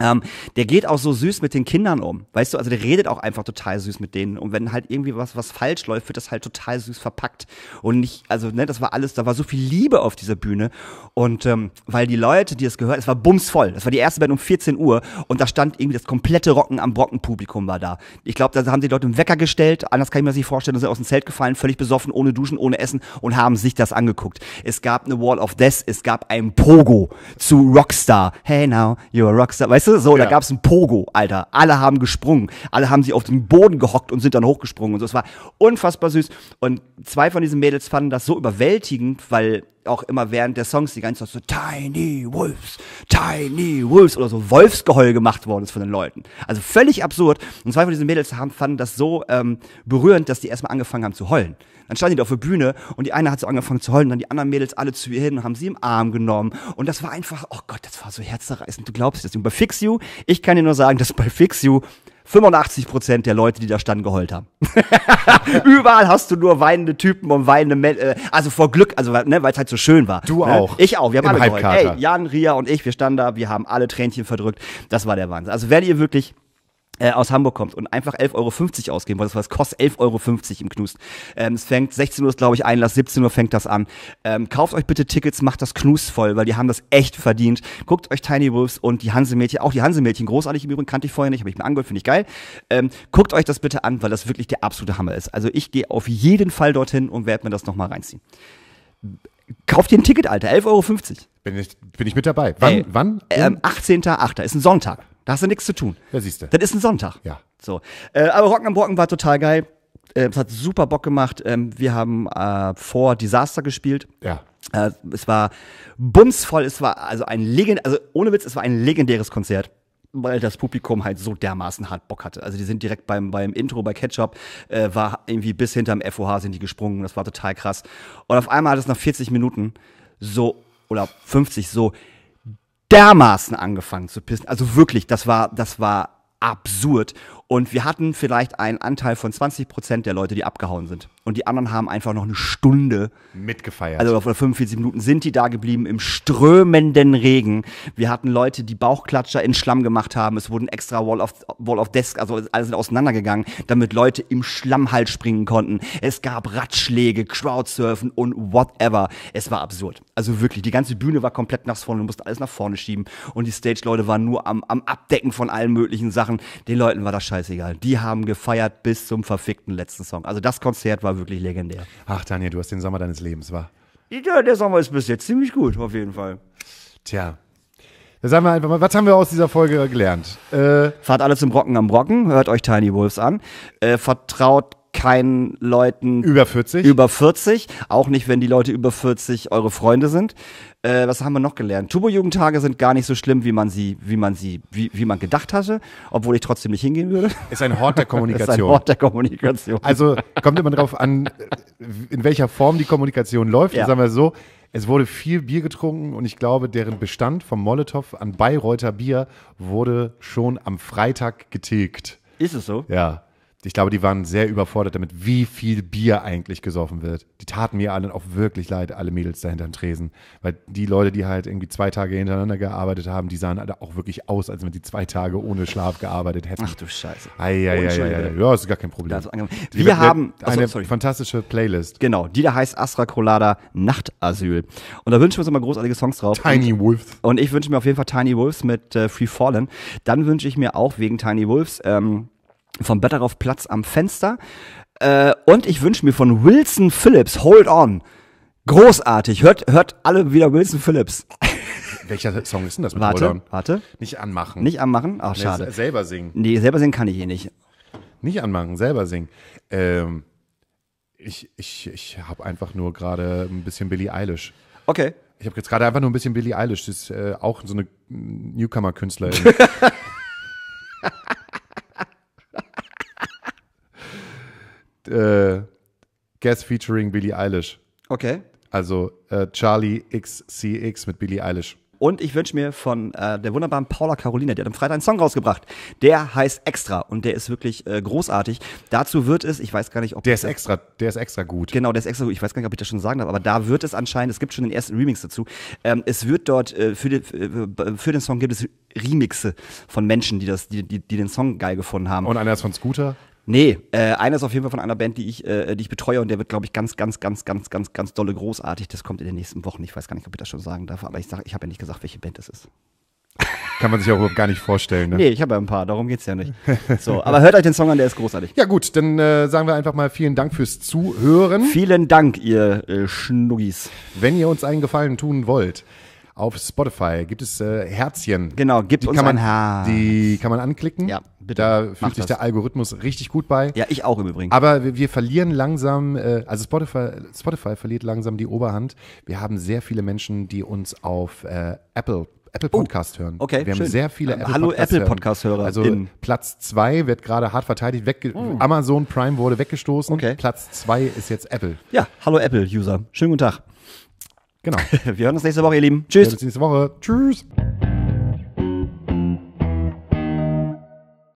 Ähm, der geht auch so süß mit den Kindern um. Weißt du, also der redet auch einfach total süß mit denen. Und wenn halt irgendwie was, was falsch läuft, wird das halt total süß verpackt. Und nicht, also, ne, das war alles, da war so viel Liebe auf dieser Bühne. Und ähm, weil die Leute, die das gehört, es war bumsvoll. Das war die erste Band um 14 Uhr und da stand irgendwie das komplette Rocken am Brocken-Publikum war da. Ich glaube, da haben die Leute einen Wecker gestellt, anders kann ich mir das nicht vorstellen, und sind aus dem Zelt gefallen, völlig besoffen, ohne Duschen, ohne Essen und haben sich das angeguckt. Es gab eine Wall of Death, es gab ein Pogo zu Rockstar. Hey now, you're a Rockstar. Weißt du, so, da Ja. gab's ein Pogo, Alter. Alle haben gesprungen. Alle haben sich auf den Boden gehockt und sind dann hochgesprungen und so. Es war unfassbar süß. Und zwei von diesen Mädels fanden das so überwältigend, weil auch immer während der Songs die ganze Zeit so Tiny Wolves, Tiny Wolves oder so Wolfsgeheul gemacht worden ist von den Leuten. Also völlig absurd. Und zwei von diesen Mädels haben, fanden das so ähm, berührend, dass die erstmal angefangen haben zu heulen. Dann standen die da auf der Bühne und die eine hat so angefangen zu heulen, dann die anderen Mädels alle zu ihr hin und haben sie im Arm genommen. Und das war einfach, oh Gott, das war so herzerreißend. Du glaubst das. Und bei Fix You, ich kann dir nur sagen, dass bei Fix You 85% der Leute, die da standen, geheult haben. Überall hast du nur weinende Typen und weinende Män äh, also vor Glück, also ne, weil es halt so schön war. Du ne? auch. Ich auch, wir haben Im alle geheult. Ey, Jan, Ria und ich, wir standen da, wir haben alle Tränchen verdrückt. Das war der Wahnsinn. Also wenn ihr wirklich aus Hamburg kommt und einfach 11,50 Euro ausgeben wollt, das kostet 11,50 Euro im Knust. Ähm, es fängt 16 Uhr ist glaube ich Einlass, 17 Uhr fängt das an. Ähm, kauft euch bitte Tickets, macht das Knust voll, weil die haben das echt verdient. Guckt euch Tiny Wolves und die Hansemädchen, auch die Hansemädchen, großartig im Übrigen, kannte ich vorher nicht, habe ich mir angehört, finde ich geil. Ähm, guckt euch das bitte an, weil das wirklich der absolute Hammer ist. Also ich gehe auf jeden Fall dorthin und werde mir das nochmal reinziehen. Kauft dir ein Ticket, Alter, 11,50 Euro. Bin ich, bin ich mit dabei. Wann? Ey, wann? Ähm, 18.8. ist ein Sonntag. Da hast du nichts zu tun. Ja, siehste. Das ist ein Sonntag. Ja. So. Äh, aber Rocken am Brocken war total geil. Äh, es hat super Bock gemacht. Ähm, wir haben äh, vor Disaster gespielt. Ja. Äh, es war bumsvoll. Es war also ein legend, also ohne Witz, es war ein legendäres Konzert. Weil das Publikum halt so dermaßen hart Bock hatte. Also die sind direkt beim, beim Intro bei Ketchup, äh, war irgendwie bis hinterm FOH sind die gesprungen. Das war total krass. Und auf einmal hat es nach 40 Minuten so, oder 50 so dermaßen angefangen zu pissen. Also wirklich, das war, das war absurd. Und wir hatten vielleicht einen Anteil von 20 Prozent der Leute, die abgehauen sind. Und die anderen haben einfach noch eine Stunde Mitgefeiert. also auf 45 Minuten sind die da geblieben im strömenden Regen. Wir hatten Leute, die Bauchklatscher in Schlamm gemacht haben. Es wurden extra Wall of, Wall of Desk, also alles sind auseinandergegangen, damit Leute im Schlamm halt springen konnten. Es gab Ratschläge, Crowdsurfen und whatever. Es war absurd. Also wirklich, die ganze Bühne war komplett nass vorne. Du musst alles nach vorne schieben. Und die Stage-Leute waren nur am, am Abdecken von allen möglichen Sachen. Den Leuten war das scheißegal. Die haben gefeiert bis zum verfickten letzten Song. Also das Konzert war wirklich legendär. Ach, Daniel, du hast den Sommer deines Lebens, war. Ja, der Sommer ist bis jetzt ziemlich gut, auf jeden Fall. Tja. Da sagen wir einfach mal, was haben wir aus dieser Folge gelernt? Äh, Fahrt alle zum Brocken am Brocken, hört euch Tiny Wolves an, äh, vertraut keinen Leuten über 40? über 40, auch nicht, wenn die Leute über 40 eure Freunde sind. Äh, was haben wir noch gelernt? Turbo-Jugendtage sind gar nicht so schlimm, wie man sie, wie man sie, wie, wie man gedacht hatte, obwohl ich trotzdem nicht hingehen würde. ist ein Hort der Das ist ein Kommunikation. Wort der Kommunikation. Also kommt immer drauf an, in welcher Form die Kommunikation läuft. Ja. Sagen wir so, es wurde viel Bier getrunken und ich glaube, deren Bestand vom Molotow an Bayreuther Bier wurde schon am Freitag getilgt. Ist es so? Ja. Ich glaube, die waren sehr überfordert damit, wie viel Bier eigentlich gesoffen wird. Die taten mir allen auch wirklich leid, alle Mädels da hinterm Tresen. Weil die Leute, die halt irgendwie zwei Tage hintereinander gearbeitet haben, die sahen alle auch wirklich aus, als wenn die zwei Tage ohne Schlaf gearbeitet hätten. Ach du Scheiße. Ei, ei, ei, ei. Ja, ist gar kein Problem. Also, angenehm. Die- wir haben achso, eine sorry. fantastische Playlist. Genau, die da heißt Astra Colada Nachtasyl. Und da wünschen wir uns immer großartige Songs drauf. Tiny Wolf. Und ich wünsche mir auf jeden Fall Tiny Wolves mit äh, Free Fallen. Dann wünsche ich mir auch wegen Tiny Wolves ähm, vom Better auf Platz am Fenster. Äh, und ich wünsche mir von Wilson Phillips Hold On. Großartig. Hört, hört alle wieder Wilson Phillips. Welcher Song ist denn das mit Warte, Hold On? warte. Nicht anmachen. Nicht anmachen? Ach, Nee, schade. se- Selber singen. Nee, selber singen kann ich eh nicht. Nicht anmachen, selber singen. Ähm, ich ich, ich habe einfach nur gerade ein bisschen Billie Eilish. Okay. Ich habe jetzt gerade einfach nur ein bisschen Billie Eilish. Das ist äh, auch so eine Newcomer-Künstlerin. äh, Guest featuring Billie Eilish. Okay. Also äh, Charlie XCX mit Billie Eilish. Und ich wünsche mir von äh, der wunderbaren Paula Carolina, die hat am Freitag einen Song rausgebracht. Der heißt Extra und der ist wirklich äh, großartig. Dazu wird es, ich weiß gar nicht, ob Der ist extra, der ist extra gut. Genau, der ist extra, ich weiß gar nicht, ob ich das schon sagen darf, aber da wird es anscheinend, es gibt schon den ersten Remix dazu. Ähm, es wird dort, äh, für, die, äh, für den Song gibt es Remixe von Menschen, die, das, die, die, die den Song geil gefunden haben. Und einer ist von Scooter. Nee, äh, einer ist auf jeden Fall von einer Band, die ich, äh, die ich betreue und der wird, glaube ich, ganz, ganz, ganz, ganz, ganz, ganz dolle großartig. Das kommt in den nächsten Wochen. Ich weiß gar nicht, ob ich das schon sagen darf, aber ich, sag, ich habe ja nicht gesagt, welche Band das ist. Kann man sich auch überhaupt gar nicht vorstellen. Ne? Nee, ich habe ja ein paar, darum geht's ja nicht. So, aber hört euch den Song an, der ist großartig. Ja gut, dann äh, sagen wir einfach mal vielen Dank fürs Zuhören. Vielen Dank, ihr äh, Schnuggis. Wenn ihr uns einen Gefallen tun wollt, auf Spotify gibt es äh, Herzchen. Genau, gebt Die uns kann man, ein Haar. Die kann man anklicken. Ja, bitte, Da fühlt sich das. der Algorithmus richtig gut bei. Ja, ich auch im Übrigen. Aber wir, wir verlieren langsam, äh, also Spotify, Spotify verliert langsam die Oberhand. Wir haben sehr viele Menschen, die uns auf äh, Apple Apple Podcast hören. Oh, okay, wir haben schön. sehr viele Ähm, Apple hallo Podcast Apple Podcast-Hörer Also in- Platz zwei wird gerade hart verteidigt. Wegge Amazon Prime wurde weggestoßen. Okay. Platz zwei ist jetzt Apple. Ja, hallo Apple-User. Schönen guten Tag. Genau. Wir hören uns nächste Woche, ihr Lieben. Wir Tschüss. sehen uns nächste Woche. Tschüss.